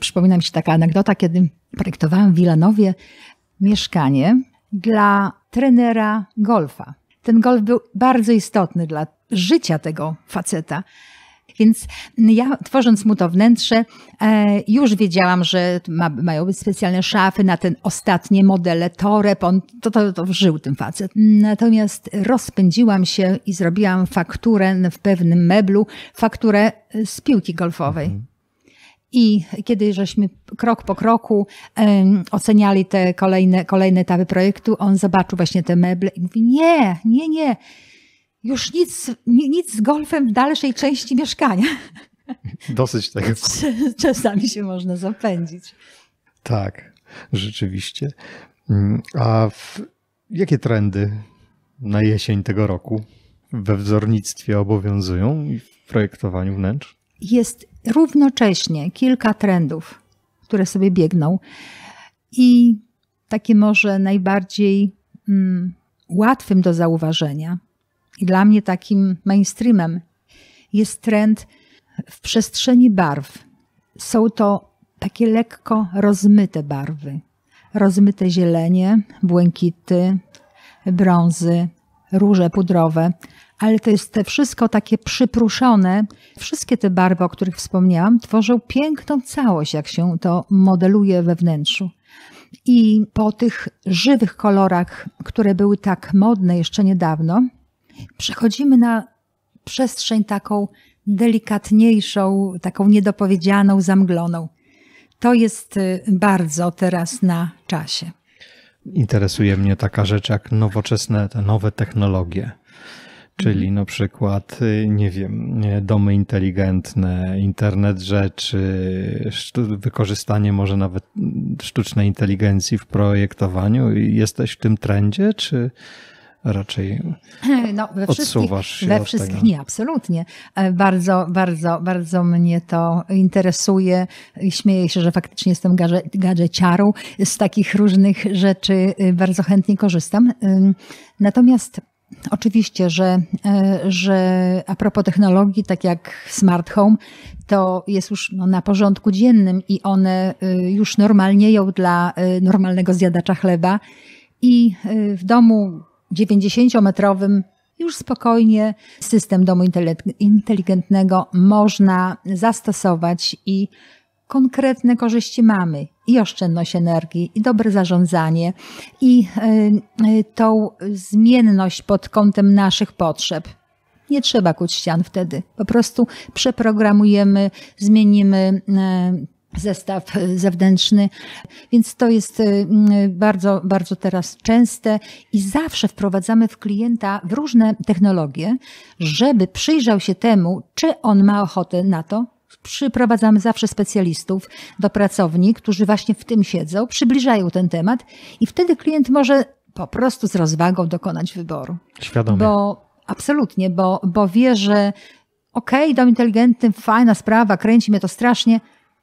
Przypomina mi się taka anegdota, kiedy projektowałam w Wilanowie mieszkanie dla trenera golfa. Ten golf był bardzo istotny dla życia tego faceta. Więc ja tworząc mu to wnętrze, e, już wiedziałam, że ma, mają być specjalne szafy na ten ostatnie modele toreb. On to, to, to żył tym facet. Natomiast rozpędziłam się i zrobiłam fakturę w pewnym meblu, fakturę z piłki golfowej. Mhm. I kiedy żeśmy krok po kroku um, oceniali te kolejne, kolejne etapy projektu, on zobaczył właśnie te meble i mówi: Nie, nie, nie, już nic, nic z golfem w dalszej części mieszkania. <laughs> Dosyć tego. <laughs> Czasami się można zapędzić. Tak, rzeczywiście. Mm, a w, jakie trendy na jesień tego roku we wzornictwie obowiązują i w projektowaniu wnętrz? Jest równocześnie kilka trendów, które sobie biegną. I takie może najbardziej mm, łatwym do zauważenia i dla mnie takim mainstreamem jest trend w przestrzeni barw. Są to takie lekko rozmyte barwy. Rozmyte zielenie, błękity, brązy, róże pudrowe, ale to jest te wszystko takie przypruszone. Wszystkie te barwy, o których wspomniałam, tworzą piękną całość, jak się to modeluje we wnętrzu. I po tych żywych kolorach, które były tak modne jeszcze niedawno, przechodzimy na przestrzeń taką delikatniejszą, taką niedopowiedzianą, zamgloną. To jest y, bardzo teraz na czasie. Interesuje mnie taka rzecz jak nowoczesne, te nowe technologie. Czyli mhm. na przykład, y, nie wiem, domy inteligentne, internet rzeczy, wykorzystanie może nawet sztucznej inteligencji w projektowaniu. Jesteś w tym trendzie, czy raczej <laughs> no, we odsuwasz się We wszystkich tego. nie, absolutnie. E, bardzo, bardzo, bardzo mnie to interesuje i śmieję się, że faktycznie jestem gadżeciarą. Z takich różnych rzeczy y, bardzo chętnie korzystam. Natomiast Oczywiście, że, e, że a propos technologii, tak jak smart home, to jest już no, na porządku dziennym i one y, już normalnieją dla y, normalnego zjadacza chleba. I w domu 90-metrowym już spokojnie system domu inteligentnego można zastosować i konkretne korzyści mamy i oszczędność energii, i dobre zarządzanie, i y, y, tą zmienność pod kątem naszych potrzeb. Nie trzeba kuć ścian wtedy. Po prostu przeprogramujemy, zmienimy y, zestaw e, zewnętrzny. Więc to jest e, bardzo, bardzo teraz częste i zawsze wprowadzamy w klienta w różne technologie, żeby przyjrzał się temu, czy on ma ochotę na to. Przyprowadzamy zawsze specjalistów do pracowni, którzy właśnie w tym siedzą, przybliżają ten temat i wtedy klient może po prostu z rozwagą dokonać wyboru. Świadomie. Bo absolutnie, bo, bo wie, że okej, okay, dom inteligentny, fajna sprawa, kręci mnie to strasznie,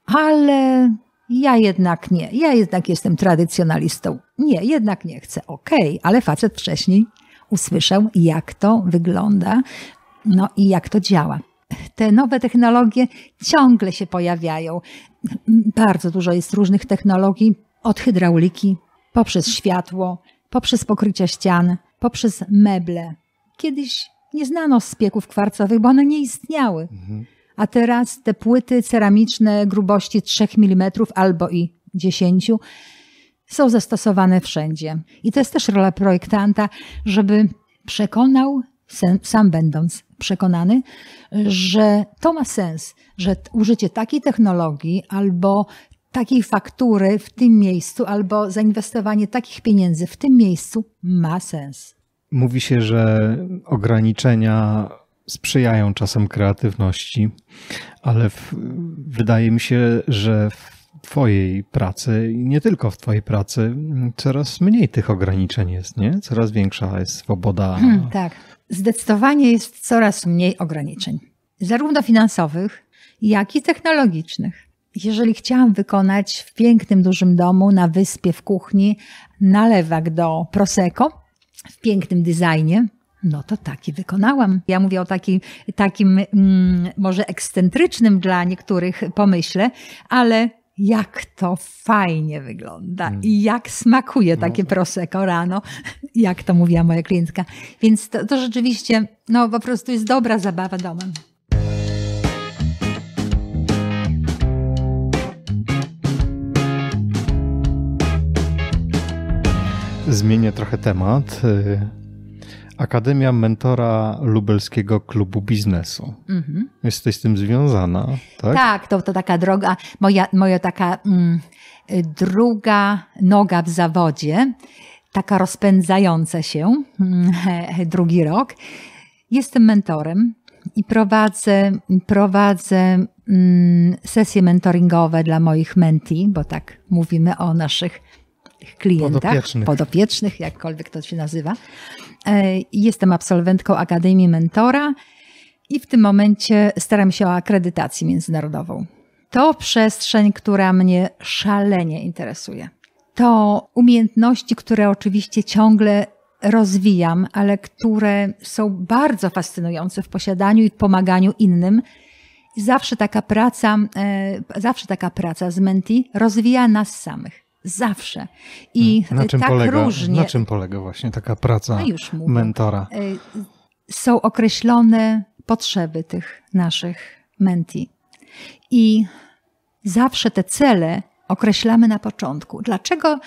ale ja jednak nie. Ja jednak jestem tradycjonalistą. Nie, jednak nie chcę. Okej, okay, ale facet wcześniej usłyszał, jak to wygląda, no i jak to działa. Te nowe technologie ciągle się pojawiają. Bardzo dużo jest różnych technologii, od hydrauliki, poprzez światło, poprzez pokrycia ścian, poprzez meble. Kiedyś nie znano spieków kwarcowych, bo one nie istniały. Mhm a teraz te płyty ceramiczne grubości 3 mm albo i 10 są zastosowane wszędzie. I to jest też rola projektanta, żeby przekonał, sam będąc przekonany, że to ma sens, że użycie takiej technologii albo takiej faktury w tym miejscu, albo zainwestowanie takich pieniędzy w tym miejscu ma sens. Mówi się, że ograniczenia sprzyjają czasem kreatywności, ale w, wydaje mi się, że w Twojej pracy i nie tylko w Twojej pracy coraz mniej tych ograniczeń jest, nie? Coraz większa jest swoboda. Hmm, tak, zdecydowanie jest coraz mniej ograniczeń, zarówno finansowych, jak i technologicznych. Jeżeli chciałam wykonać w pięknym, dużym domu na wyspie w kuchni nalewak do Prosecco w pięknym designie, no to taki wykonałam. Ja mówię o taki, takim mm, może ekscentrycznym dla niektórych pomyśle, ale jak to fajnie wygląda mm. i jak smakuje no takie tak. prosecco rano, <laughs> jak to mówiła moja klientka. Więc to, to rzeczywiście, no po prostu jest dobra zabawa domem. Zmienię trochę temat. Y, Akademia Mentora Lubelskiego Klubu Biznesu. Mhm. Jesteś z tym związana, tak? Tak, to, to taka droga, moja, moja taka mm, druga noga w zawodzie, taka rozpędzająca się, mm, <laughs> drugi rok. Jestem mentorem i prowadzę, prowadzę mm, sesje mentoringowe dla moich menti, bo tak mówimy o naszych klientach, podopiecznych, podopiecznych jakkolwiek to się nazywa. E, jestem absolwentką Akademii Mentora i w tym momencie staram się o akredytację międzynarodową. To przestrzeń, która mnie szalenie interesuje. To umiejętności, które oczywiście ciągle rozwijam, ale które są bardzo fascynujące w posiadaniu i w pomaganiu innym. Zawsze taka praca, e, zawsze taka praca z menti rozwija nas samych. Zawsze. I na czym tak polega, różnie. Na czym polega właśnie taka praca no mentora? E, są określone potrzeby tych naszych menti. I zawsze te cele określamy na początku. Dlaczego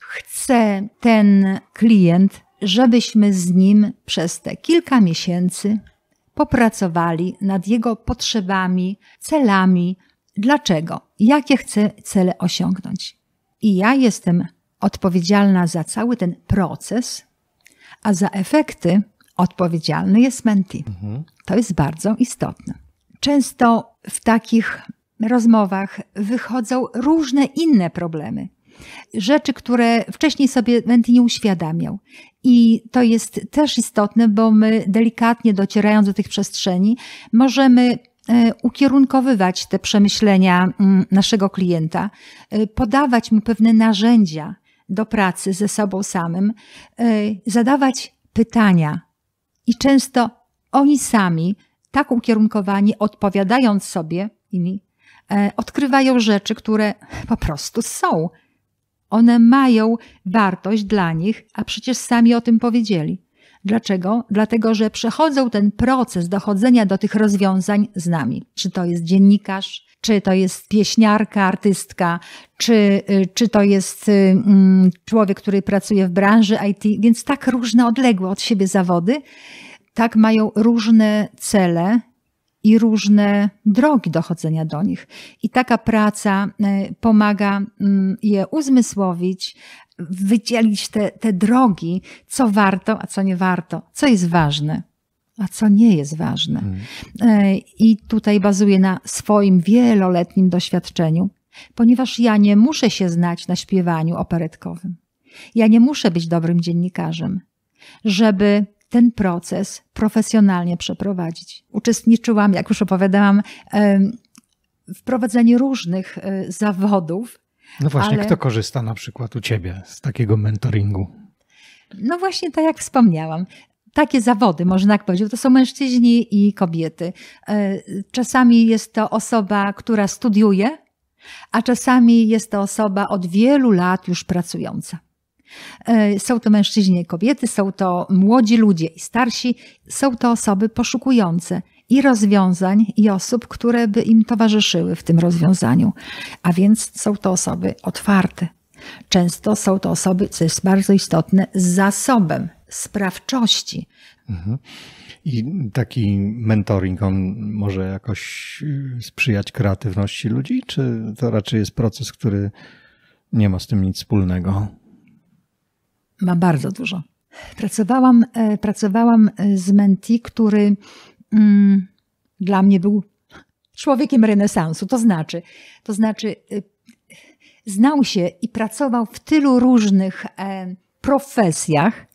chce ten klient, żebyśmy z nim przez te kilka miesięcy popracowali nad jego potrzebami, celami? Dlaczego? Jakie chce cele osiągnąć? I ja jestem odpowiedzialna za cały ten proces, a za efekty odpowiedzialny jest menti. Mhm. To jest bardzo istotne. Często w takich rozmowach wychodzą różne inne problemy. Rzeczy, które wcześniej sobie menti nie uświadamiał. I to jest też istotne, bo my delikatnie docierając do tych przestrzeni, możemy ukierunkowywać te przemyślenia mm, naszego klienta, e, podawać mu pewne narzędzia do pracy ze sobą samym, e, zadawać pytania. I często oni sami, tak ukierunkowani, odpowiadając sobie imi, odkrywają rzeczy, które po prostu są. One mają wartość dla nich, a przecież sami o tym powiedzieli. Dlaczego? Dlatego, że przechodzą ten proces dochodzenia do tych rozwiązań z nami. Czy to jest dziennikarz, czy to jest pieśniarka, artystka, czy, y, czy to jest y, mm, człowiek, który pracuje w branży IT, więc tak różne, odległe od siebie zawody, tak mają różne cele i różne drogi dochodzenia do nich. I taka praca y, pomaga mm, je uzmysłowić, wydzielić te, te drogi, co warto, a co nie warto, co jest ważne, a co nie jest ważne. Hmm. I tutaj bazuję na swoim wieloletnim doświadczeniu, ponieważ ja nie muszę się znać na śpiewaniu operetkowym. Ja nie muszę być dobrym dziennikarzem, żeby ten proces profesjonalnie przeprowadzić. Uczestniczyłam, jak już opowiadałam, w prowadzeniu różnych e, zawodów, no właśnie, ale... kto korzysta na przykład u ciebie z takiego mentoringu? No właśnie, tak jak wspomniałam. Takie zawody, można tak powiedzieć, to są mężczyźni i kobiety. E, czasami jest to osoba, która studiuje, a czasami jest to osoba od wielu lat już pracująca. E, są to mężczyźni i kobiety, są to młodzi ludzie i starsi, są to osoby poszukujące i rozwiązań, i osób, które by im towarzyszyły w tym rozwiązaniu. A więc są to osoby otwarte. Często są to osoby, co jest bardzo istotne, z zasobem sprawczości. Mhm. I taki mentoring, on może jakoś sprzyjać kreatywności ludzi, czy to raczej jest proces, który nie ma z tym nic wspólnego? Ma bardzo dużo. Pracowałam, e, pracowałam z menti, który mm, dla mnie był człowiekiem renesansu. To znaczy, to znaczy y, znał się i pracował w tylu różnych e, profesjach,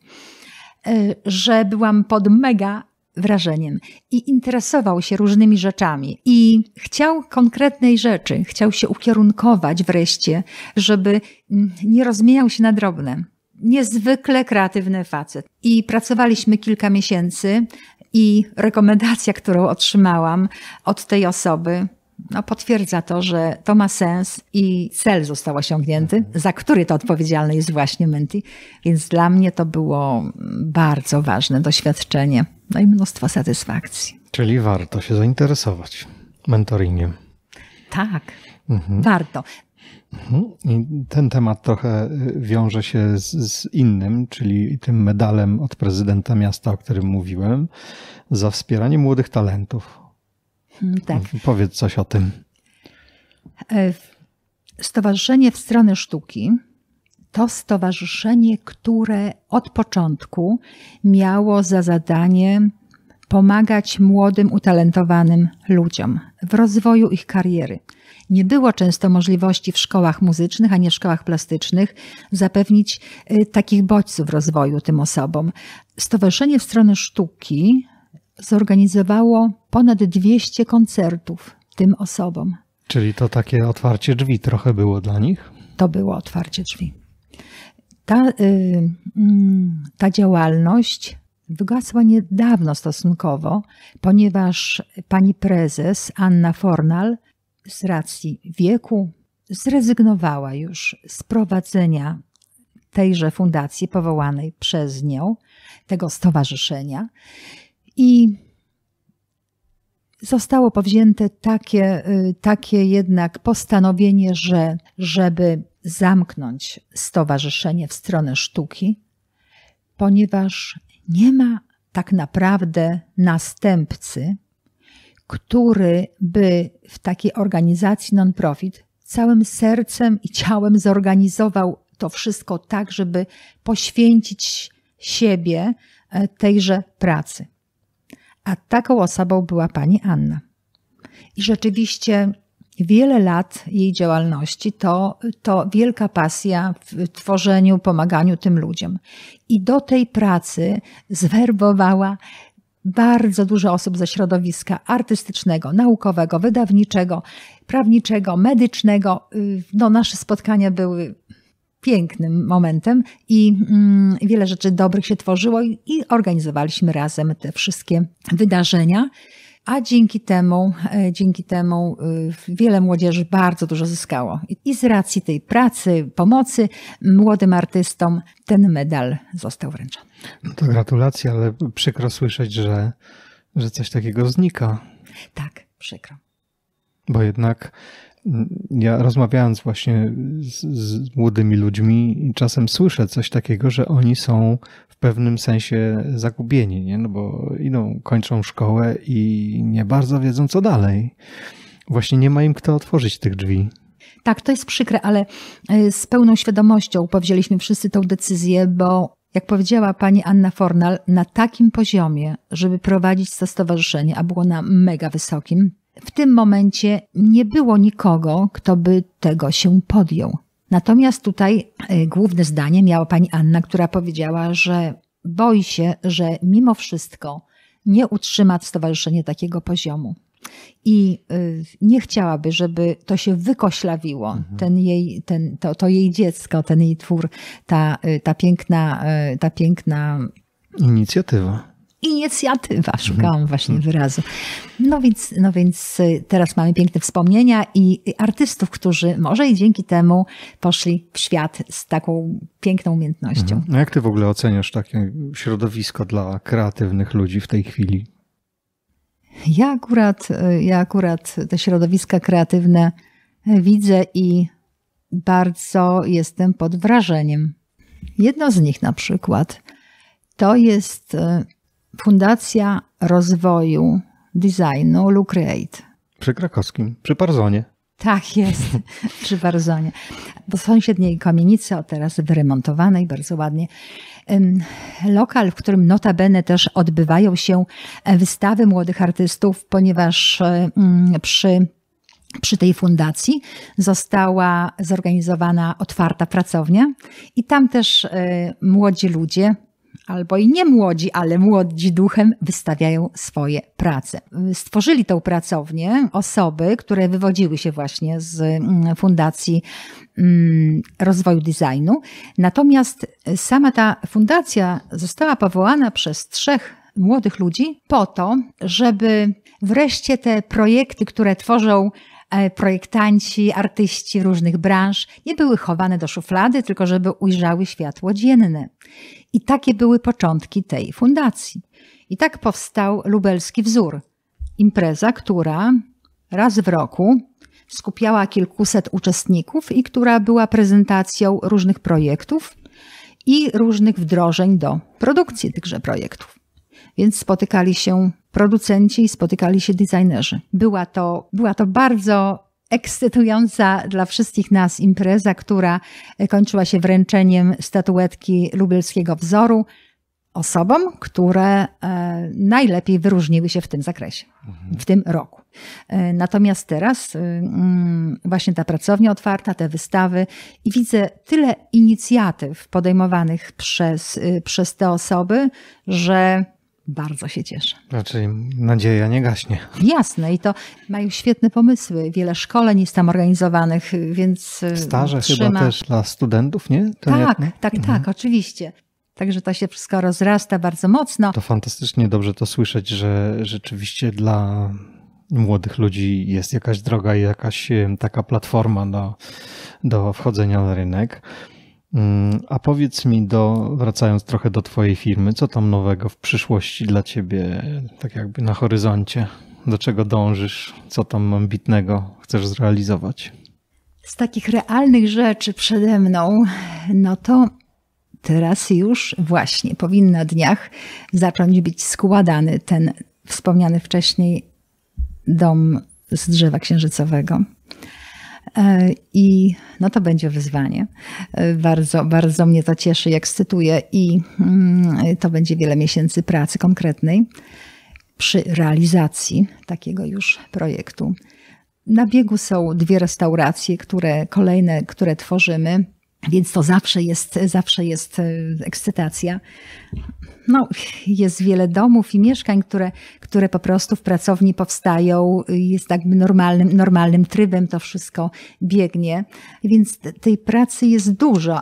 e, że byłam pod mega wrażeniem i interesował się różnymi rzeczami i chciał konkretnej rzeczy, chciał się ukierunkować wreszcie, żeby mm, nie rozmieniał się na drobne. Niezwykle kreatywny facet. I pracowaliśmy kilka miesięcy i rekomendacja, którą otrzymałam od tej osoby, no, potwierdza to, że to ma sens i cel został osiągnięty, za który to odpowiedzialny jest właśnie Menti. Więc dla mnie to było bardzo ważne doświadczenie, no i mnóstwo satysfakcji. Czyli warto się zainteresować mentoringiem. Tak, mhm. warto. Mhm. Ten temat trochę y, wiąże się z, z, innym, czyli tym medalem od prezydenta miasta, o którym mówiłem, za wspieranie młodych talentów. Hmm, tak. Powiedz coś o tym. E, Stowarzyszenie w stronę sztuki to stowarzyszenie, które od początku miało za zadanie pomagać młodym, utalentowanym ludziom w rozwoju ich kariery. Nie było często możliwości w szkołach muzycznych, ani w szkołach plastycznych zapewnić y, takich bodźców rozwoju tym osobom. Stowarzyszenie w stronę sztuki zorganizowało ponad 200 koncertów tym osobom. Czyli to takie otwarcie drzwi trochę było dla nich? To było otwarcie drzwi. Ta, y, mm, ta działalność wygasła niedawno stosunkowo, ponieważ pani prezes Anna Fornal z racji wieku zrezygnowała już z prowadzenia tejże fundacji powołanej przez nią, tego stowarzyszenia i zostało powzięte takie, y, takie jednak postanowienie, że żeby zamknąć stowarzyszenie w stronę sztuki, ponieważ nie ma tak naprawdę następcy, który by w takiej organizacji non-profit całym sercem i ciałem zorganizował to wszystko tak, żeby poświęcić siebie e, tejże pracy. A taką osobą była pani Anna. I rzeczywiście wiele lat jej działalności to, to wielka pasja w tworzeniu, pomaganiu tym ludziom. I do tej pracy zwerbowała bardzo dużo osób ze środowiska artystycznego, naukowego, wydawniczego, prawniczego, medycznego. No, nasze spotkania były pięknym momentem i mm, wiele rzeczy dobrych się tworzyło i, i organizowaliśmy razem te wszystkie wydarzenia. A dzięki temu, e, dzięki temu e, wiele młodzieży bardzo dużo zyskało. I z racji tej pracy, pomocy młodym artystom ten medal został wręczony. No to gratulacje, ale przykro słyszeć, że, że coś takiego znika. Tak, przykro. Bo jednak ja rozmawiając właśnie z, z, młodymi ludźmi, czasem słyszę coś takiego, że oni są pewnym sensie zagubieni, nie? No bo idą, kończą szkołę i nie bardzo wiedzą, co dalej. Właśnie nie ma im kto otworzyć tych drzwi. Tak, to jest przykre, ale e, z pełną świadomością powzięliśmy wszyscy tą decyzję, bo jak powiedziała pani Anna Fornal, na takim poziomie, żeby prowadzić to stowarzyszenie, a było na mega wysokim, w tym momencie nie było nikogo, kto by tego się podjął. Natomiast tutaj e, główne zdanie miała pani Anna, która powiedziała, że boi się, że mimo wszystko nie utrzyma stowarzyszenie takiego poziomu. I e, nie chciałaby, żeby to się wykoślawiło, mhm. ten jej, ten, to, to jej dziecko, ten jej twór, ta, e, ta piękna, ta piękna inicjatywa inicjatywa, szukałam mhm. właśnie mhm. wyrazu. No więc, no więc y, teraz mamy piękne wspomnienia i artystów, którzy może i dzięki temu poszli w świat z taką piękną umiejętnością. Mhm. No jak ty w ogóle oceniasz takie środowisko dla kreatywnych ludzi w tej chwili? Ja akurat, y, ja akurat te środowiska kreatywne widzę i bardzo jestem pod wrażeniem. Jedno z nich na przykład to jest y, Fundacja Rozwoju Designu Lucreate. Przy Krakowskim, przy Parzonie. Tak jest, <laughs> przy Barzonie. W sąsiedniej kamienicy, o teraz wyremontowanej bardzo ładnie. Lokal, w którym notabene też odbywają się e, wystawy młodych artystów, ponieważ e, mm, przy przy tej fundacji została zorganizowana otwarta pracownia i tam też e, młodzi ludzie albo i nie młodzi, ale młodzi duchem wystawiają swoje prace. Stworzyli tą pracownię osoby, które wywodziły się właśnie z mm, Fundacji mm, Rozwoju Designu. Natomiast sama ta fundacja została powołana przez trzech młodych ludzi po to, żeby wreszcie te projekty, które tworzą e, projektanci, artyści różnych branż nie były chowane do szuflady, tylko żeby ujrzały światło dzienne. I takie były początki tej fundacji. I tak powstał lubelski wzór. Impreza, która raz w roku skupiała kilkuset uczestników i która była prezentacją różnych projektów i różnych wdrożeń do produkcji tychże projektów. Więc spotykali się producenci i spotykali się designerzy. Była to, była to bardzo ekscytująca dla wszystkich nas impreza, która kończyła się wręczeniem statuetki lubelskiego wzoru osobom, które e, najlepiej wyróżniły się w tym zakresie, w tym roku. E, natomiast teraz mm, właśnie ta pracownia otwarta, te wystawy i widzę tyle inicjatyw podejmowanych przez, przez te osoby, że bardzo się cieszę. Znaczy nadzieja nie gaśnie. Jasne i to mają świetne pomysły. Wiele szkoleń jest tam organizowanych, więc y, Staże trzyma... chyba też dla studentów, nie? To tak, nie? tak, mhm. tak, oczywiście. Także to się wszystko rozrasta bardzo mocno. To fantastycznie dobrze to słyszeć, że rzeczywiście dla młodych ludzi jest jakaś droga i jakaś taka platforma do, do wchodzenia na rynek. Mm, a powiedz mi, do, wracając trochę do Twojej firmy, co tam nowego w przyszłości dla Ciebie, tak jakby na horyzoncie? Do czego dążysz? Co tam ambitnego chcesz zrealizować? Z takich realnych rzeczy przede mną, no to teraz już właśnie powinien na dniach zacząć być składany ten wspomniany wcześniej dom z drzewa księżycowego. E, I no to będzie wyzwanie. E, bardzo, bardzo mnie to cieszy i ekscytuje, i mm, to będzie wiele miesięcy pracy konkretnej przy realizacji takiego już projektu. Na biegu są dwie restauracje, które kolejne, które tworzymy. Więc to zawsze jest, zawsze jest e, ekscytacja. No, jest wiele domów i mieszkań, które, które po prostu w pracowni powstają. Jest jakby normalnym, normalnym trybem to wszystko biegnie. Więc tej pracy jest dużo.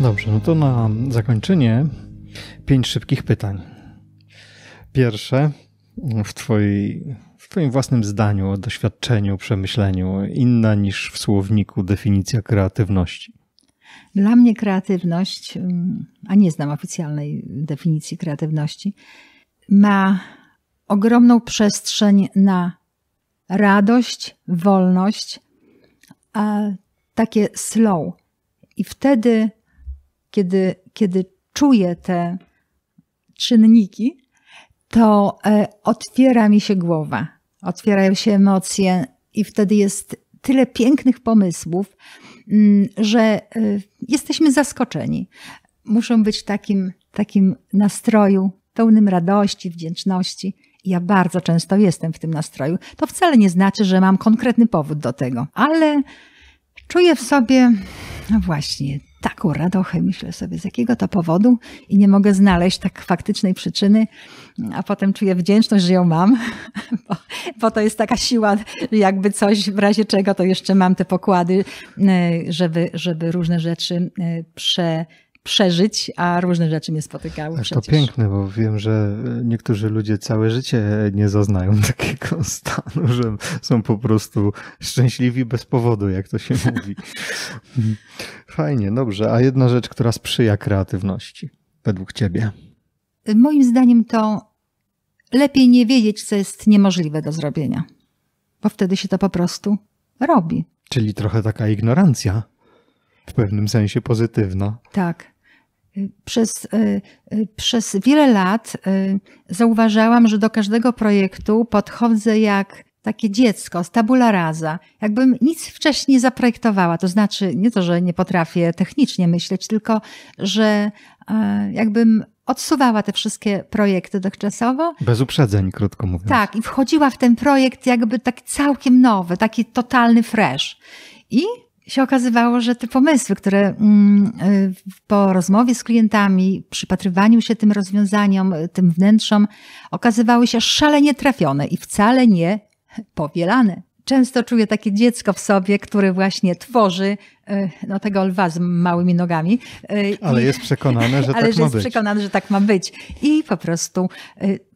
Dobrze, no to na zakończenie pięć szybkich pytań. Pierwsze, w, twojej, Twoim własnym zdaniu doświadczeniu, przemyśleniu, inna niż w słowniku definicja kreatywności? Dla mnie kreatywność, mm, a nie znam oficjalnej definicji kreatywności, ma ogromną przestrzeń na radość, wolność, a takie slow. I wtedy, kiedy, kiedy czuję te czynniki, to e, otwiera mi się głowa, otwierają się emocje i wtedy jest tyle pięknych pomysłów, mm, że e, jesteśmy zaskoczeni. Muszą być w takim, takim nastroju pełnym radości, wdzięczności. Ja bardzo często jestem w tym nastroju. To wcale nie znaczy, że mam konkretny powód do tego, ale czuję w sobie, no właśnie, taką radochę, myślę sobie, z jakiego to powodu i nie mogę znaleźć tak faktycznej przyczyny, a potem czuję wdzięczność, że ją mam, <laughs> bo, bo to jest taka siła, jakby coś w razie czego to jeszcze mam te pokłady, e, żeby, żeby różne rzeczy e, prze, przeżyć, a różne rzeczy mnie spotykały. To piękne, bo wiem, że niektórzy ludzie całe życie nie zaznają <laughs> takiego stanu, że są po prostu szczęśliwi bez powodu, jak to się <laughs> mówi. Fajnie, dobrze. A jedna rzecz, która sprzyja kreatywności, według Ciebie? Moim zdaniem to lepiej nie wiedzieć, co jest niemożliwe do zrobienia, bo wtedy się to po prostu robi. Czyli trochę taka ignorancja. W pewnym sensie pozytywna. Tak. Przez, y, y, przez wiele lat y, zauważałam, że do każdego projektu podchodzę jak takie dziecko z tabula rasa, jakbym nic wcześniej nie zaprojektowała. To znaczy, nie to, że nie potrafię technicznie myśleć, tylko że jakbym odsuwała te wszystkie projekty dotychczasowo. Bez uprzedzeń, krótko mówiąc. Tak, i wchodziła w ten projekt jakby taki całkiem nowy, taki totalny fresh. I się okazywało, że te pomysły, które mm, y, po rozmowie z klientami, przypatrywaniu się tym rozwiązaniom, y, tym wnętrzom, okazywały się szalenie trafione i wcale nie powielane. Często czuję takie dziecko w sobie, które właśnie tworzy y, no, tego lwa z małymi nogami. Ale jest przekonane, że <laughs> tak ale ma że jest być. przekonane, że tak ma być. I po prostu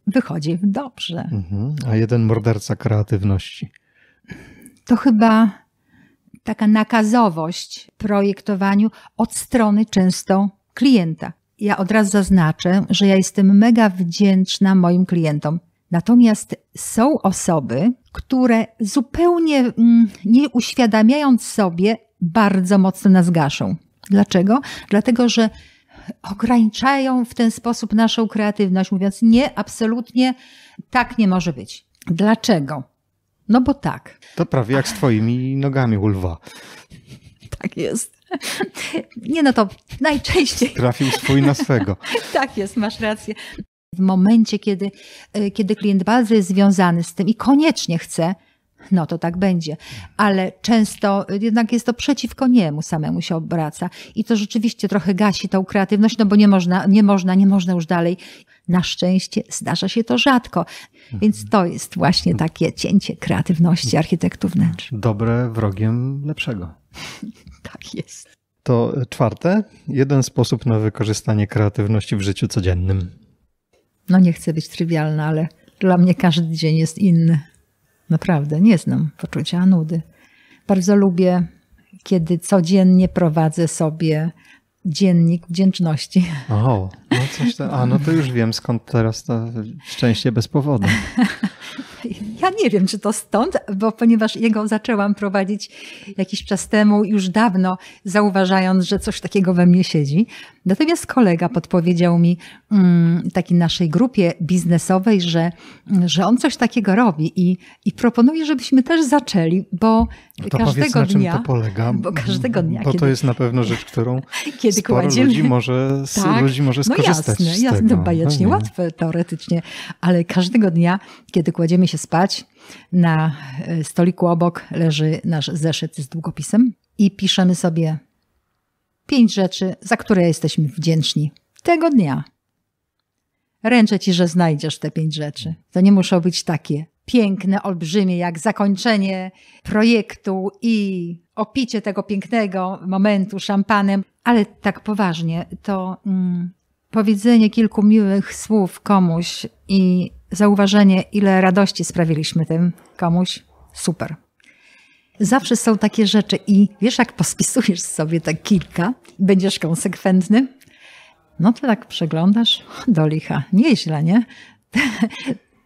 wychodzi dobrze. Mhm. A jeden morderca kreatywności? To chyba taka nakazowość projektowaniu od strony często klienta. ja od razu zaznaczę, że ja jestem mega wdzięczna moim klientom. Natomiast są osoby, które zupełnie mm, nie uświadamiając sobie, bardzo mocno nas gaszą. Dlaczego? Dlatego, że ograniczają w ten sposób naszą kreatywność, mówiąc nie, absolutnie tak nie może być. Dlaczego? No bo tak. To prawie jak z twoimi nogami u lwa. Tak jest. Nie no to najczęściej. Trafił swój na swego. <laughs> tak jest, masz rację. W momencie, kiedy, y, kiedy klient bardzo jest związany z tym i koniecznie chce, no to tak będzie. Ale często jednak jest to przeciwko niemu samemu się obraca. I to rzeczywiście trochę gasi tą kreatywność, no bo nie można, nie można, nie można już dalej. Na szczęście zdarza się to rzadko. Więc to jest właśnie takie cięcie kreatywności architektów wnętrz. Dobre wrogiem lepszego. <laughs> tak jest. To czwarte, jeden sposób na wykorzystanie kreatywności w życiu codziennym. No nie chcę być trywialna, ale dla mnie każdy dzień jest inny. Naprawdę, nie znam poczucia nudy. Bardzo lubię, kiedy codziennie prowadzę sobie dziennik wdzięczności. O, no coś tam. A no to już wiem skąd teraz to szczęście bez powodu. <laughs> Ja nie wiem, czy to stąd, bo ponieważ jego zaczęłam prowadzić jakiś czas temu, już dawno, zauważając, że coś takiego we mnie siedzi. Natomiast kolega podpowiedział mi mm, takiej naszej grupie biznesowej, że, że on coś takiego robi i, i proponuje, żebyśmy też zaczęli, bo no to każdego powiedz, na czym dnia. to polega? Bo każdego dnia. Bo kiedy, to jest na pewno rzecz, którą <laughs> kiedy sporo kładziemy, ludzi może, tak, ludzi może skorzystać no jasne, z jasne, tego. bajecznie No łatwe teoretycznie, ale każdego dnia, kiedy kładziemy się spać, na e, stoliku obok leży nasz zeszyt z długopisem i piszemy sobie pięć rzeczy, za które jesteśmy wdzięczni tego dnia. Ręczę ci, że znajdziesz te pięć rzeczy. To nie muszą być takie piękne, olbrzymie, jak zakończenie projektu i opicie tego pięknego momentu szampanem, ale tak poważnie, to mm, powiedzenie kilku miłych słów komuś i zauważenie, ile radości sprawiliśmy tym komuś, super. Zawsze są takie rzeczy i wiesz, jak pospisujesz sobie tak kilka i będziesz konsekwentny, no to tak przeglądasz do licha. Nieźle, nie?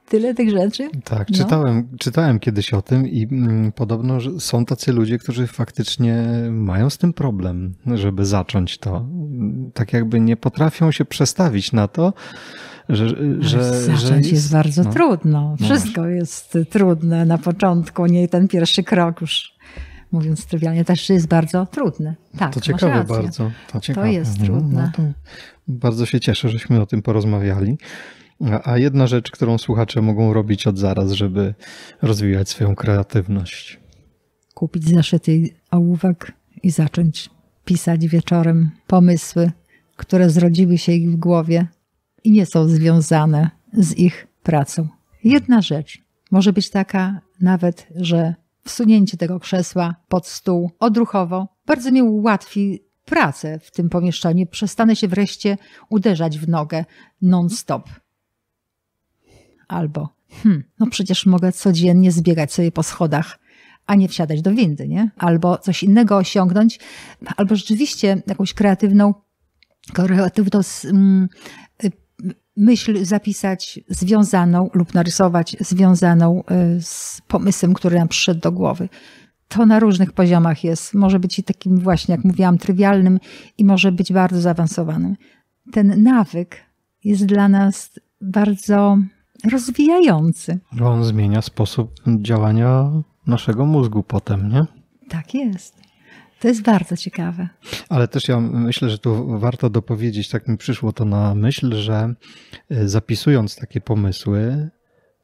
Tyle tych rzeczy. Tak, No. czytałem, czytałem kiedyś o tym i mm, podobno że są tacy ludzie, którzy faktycznie mają z tym problem, żeby zacząć to. Tak jakby nie potrafią się przestawić na to, że, że, Zacząć że jest, bardzo no. trudno. Wszystko jest trudne na początku, nie ten pierwszy krok już. Mówiąc trywialnie, też jest bardzo trudny. Tak, To ciekawe rację. bardzo. To, ciekawe. jest No, trudne. No to bardzo się cieszę, żeśmy o tym porozmawiali. A- jedna rzecz, którą słuchacze mogą robić od zaraz, żeby rozwijać swoją kreatywność. Kupić zeszyty ołówek i zacząć pisać wieczorem pomysły, które zrodziły się ich w głowie i nie są związane z ich pracą. Jedna rzecz może być taka nawet, że wsunięcie tego krzesła pod stół odruchowo bardzo mi ułatwi pracę w tym pomieszczeniu. Przestanę się wreszcie uderzać w nogę non-stop. Albo, hmm, no przecież mogę codziennie zbiegać sobie po schodach, a nie wsiadać do windy, nie? Albo coś innego osiągnąć, albo rzeczywiście jakąś kreatywną, kreatywną mm, y, myśl zapisać związaną lub narysować związaną y, z pomysłem, który nam przyszedł do głowy. To na różnych poziomach jest. Może być i takim właśnie, jak mówiłam, trywialnym i może być bardzo zaawansowanym. Ten nawyk jest dla nas bardzo rozwijający. Bo on zmienia sposób działania naszego mózgu potem, nie? Tak jest. To jest bardzo ciekawe. Ale też ja myślę, że tu warto dopowiedzieć, tak mi przyszło to na myśl, że y, zapisując takie pomysły,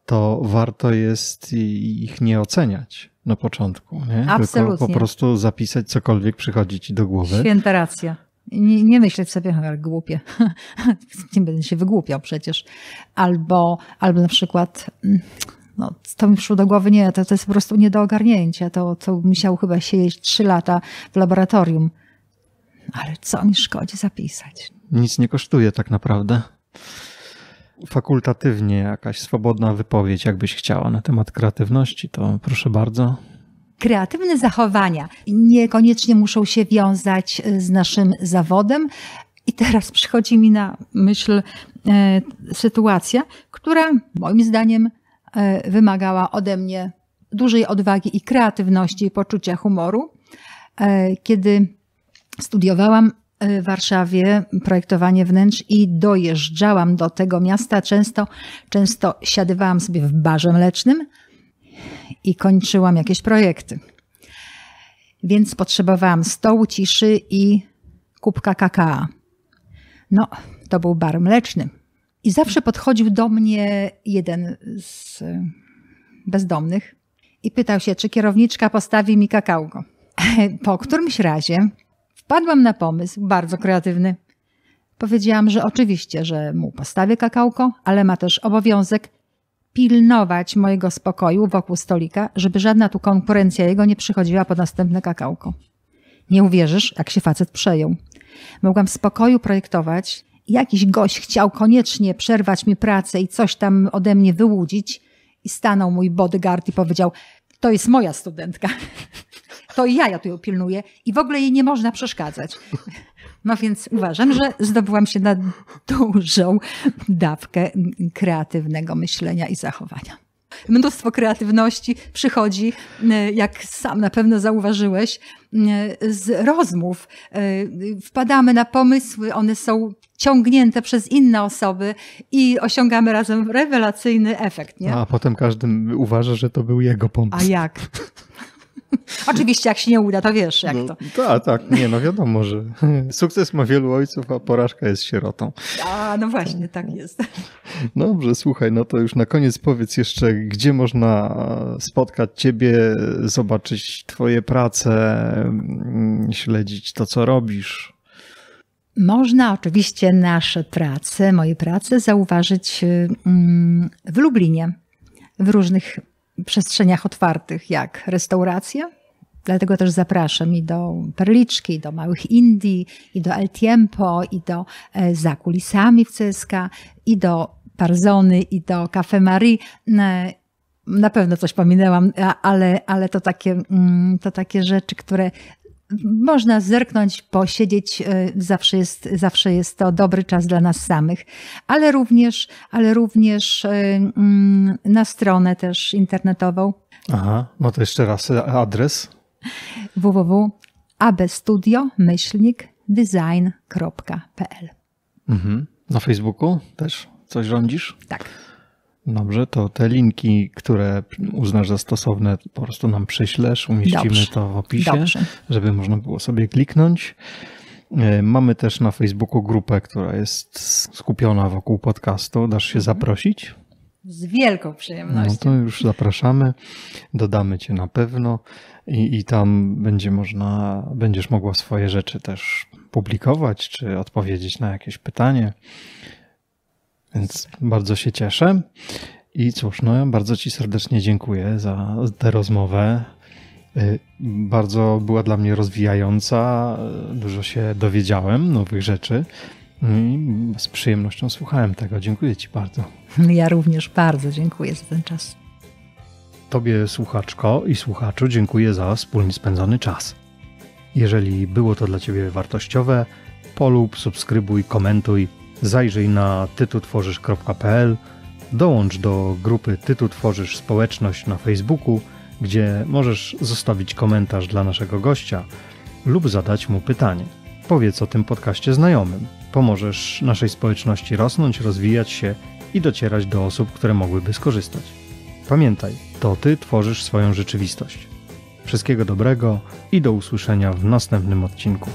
to warto jest ich nie oceniać na początku, nie? Tylko Absolutnie. po prostu zapisać cokolwiek przychodzi ci do głowy. Święta racja. Nie, nie myśleć sobie, ale głupie. <laughs> nie będę się wygłupiał przecież. Albo, albo na przykład, mm, no, to mi przyszło do głowy, nie, to, to jest po prostu nie do ogarnięcia. To, to musiał chyba siedzieć trzy lata w laboratorium. Ale co mi szkodzi zapisać? Nic nie kosztuje tak naprawdę. Fakultatywnie jakaś swobodna wypowiedź, jakbyś chciała na temat kreatywności, to proszę bardzo. Kreatywne zachowania niekoniecznie muszą się wiązać z naszym zawodem I teraz <laughs> przychodzi mi na myśl e, sytuacja, która moim zdaniem e, wymagała ode mnie dużej odwagi i kreatywności i poczucia humoru. E, kiedy studiowałam w Warszawie projektowanie wnętrz i dojeżdżałam do tego miasta. Często, często siadywałam sobie w barze mlecznym i kończyłam jakieś projekty. Więc potrzebowałam stołu ciszy i kubka kakao. No, to był bar mleczny. I zawsze podchodził do mnie jeden z bezdomnych i pytał się, czy kierowniczka postawi mi kakałko. <laughs> Po którymś razie wpadłam na pomysł, bardzo kreatywny. Powiedziałam, że oczywiście, że mu postawię kakałko, ale ma też obowiązek pilnować mojego spokoju wokół stolika, żeby żadna tu konkurencja jego nie przychodziła po następne kakałko. Nie uwierzysz, jak się facet przejął. Mogłam w spokoju projektować. Jakiś gość chciał koniecznie przerwać mi pracę i coś tam ode mnie wyłudzić. I stanął mój bodyguard i powiedział: To jest moja studentka. <laughs> To ja, ja tu ją pilnuję i w ogóle jej nie można przeszkadzać. No więc uważam, że zdobyłam się na dużą dawkę kreatywnego myślenia i zachowania. Mnóstwo kreatywności przychodzi, e, jak sam na pewno zauważyłeś, e, z rozmów. E, wpadamy na pomysły, one są ciągnięte przez inne osoby i osiągamy razem rewelacyjny efekt. Nie? A potem każdy uważa, że to był jego pomysł. A jak? <laughs> <laughs> Oczywiście, jak się nie uda, to wiesz, jak no, to. Tak, tak, nie, no wiadomo, że <laughs> sukces ma wielu ojców, a porażka jest sierotą. A, no właśnie, tak jest. Dobrze, słuchaj, no to już na koniec powiedz jeszcze, gdzie można spotkać Ciebie, zobaczyć Twoje prace, mm, śledzić to, co robisz. Można oczywiście nasze prace, moje prace zauważyć mm, w Lublinie, w różnych przestrzeniach otwartych, jak restauracja. Dlatego też zapraszam i do Perliczki, i do Małych Indii, i do El Tiempo, i do e, Za kulisami w CSK, i do Parzony, i do Cafe Marie. E, na pewno coś pominęłam, ale, ale to, takie, mm, to takie rzeczy, które można zerknąć, posiedzieć, e, zawsze jest, zawsze jest to dobry czas dla nas samych, ale również, ale również e, mm, na stronę też internetową. Aha, no to jeszcze raz adres. www.abestudio-design.pl mhm. Na Facebooku też coś rządzisz? Tak. Dobrze, to te linki, które uznasz za stosowne, po prostu nam przyślesz, umieścimy Dobrze. to w opisie, Dobrze. żeby można było sobie kliknąć. E, mamy też na Facebooku grupę, która jest skupiona wokół podcastu. Dasz się mhm. zaprosić? Z wielką przyjemnością. No to już zapraszamy, dodamy cię na pewno i, i tam będzie można, będziesz mogła swoje rzeczy też publikować, czy odpowiedzieć na jakieś pytanie. Więc bardzo się cieszę. I cóż, no, bardzo Ci serdecznie dziękuję za tę rozmowę. Y, bardzo była dla mnie rozwijająca, dużo się dowiedziałem, nowych rzeczy. I z przyjemnością słuchałem tego. Dziękuję Ci bardzo. Ja również bardzo dziękuję za ten czas. Tobie, słuchaczko i słuchaczu, dziękuję za wspólnie spędzony czas. Jeżeli było to dla Ciebie wartościowe, polub, subskrybuj, komentuj Zajrzyj na tytutworzysz.pl, dołącz do grupy Tytu Tworzysz Społeczność na Facebooku, gdzie możesz zostawić komentarz dla naszego gościa lub zadać mu pytanie. Powiedz o tym podcaście znajomym. Pomożesz naszej społeczności rosnąć, rozwijać się i docierać do osób, które mogłyby skorzystać. Pamiętaj, to Ty tworzysz swoją rzeczywistość. Wszystkiego dobrego i do usłyszenia w następnym odcinku.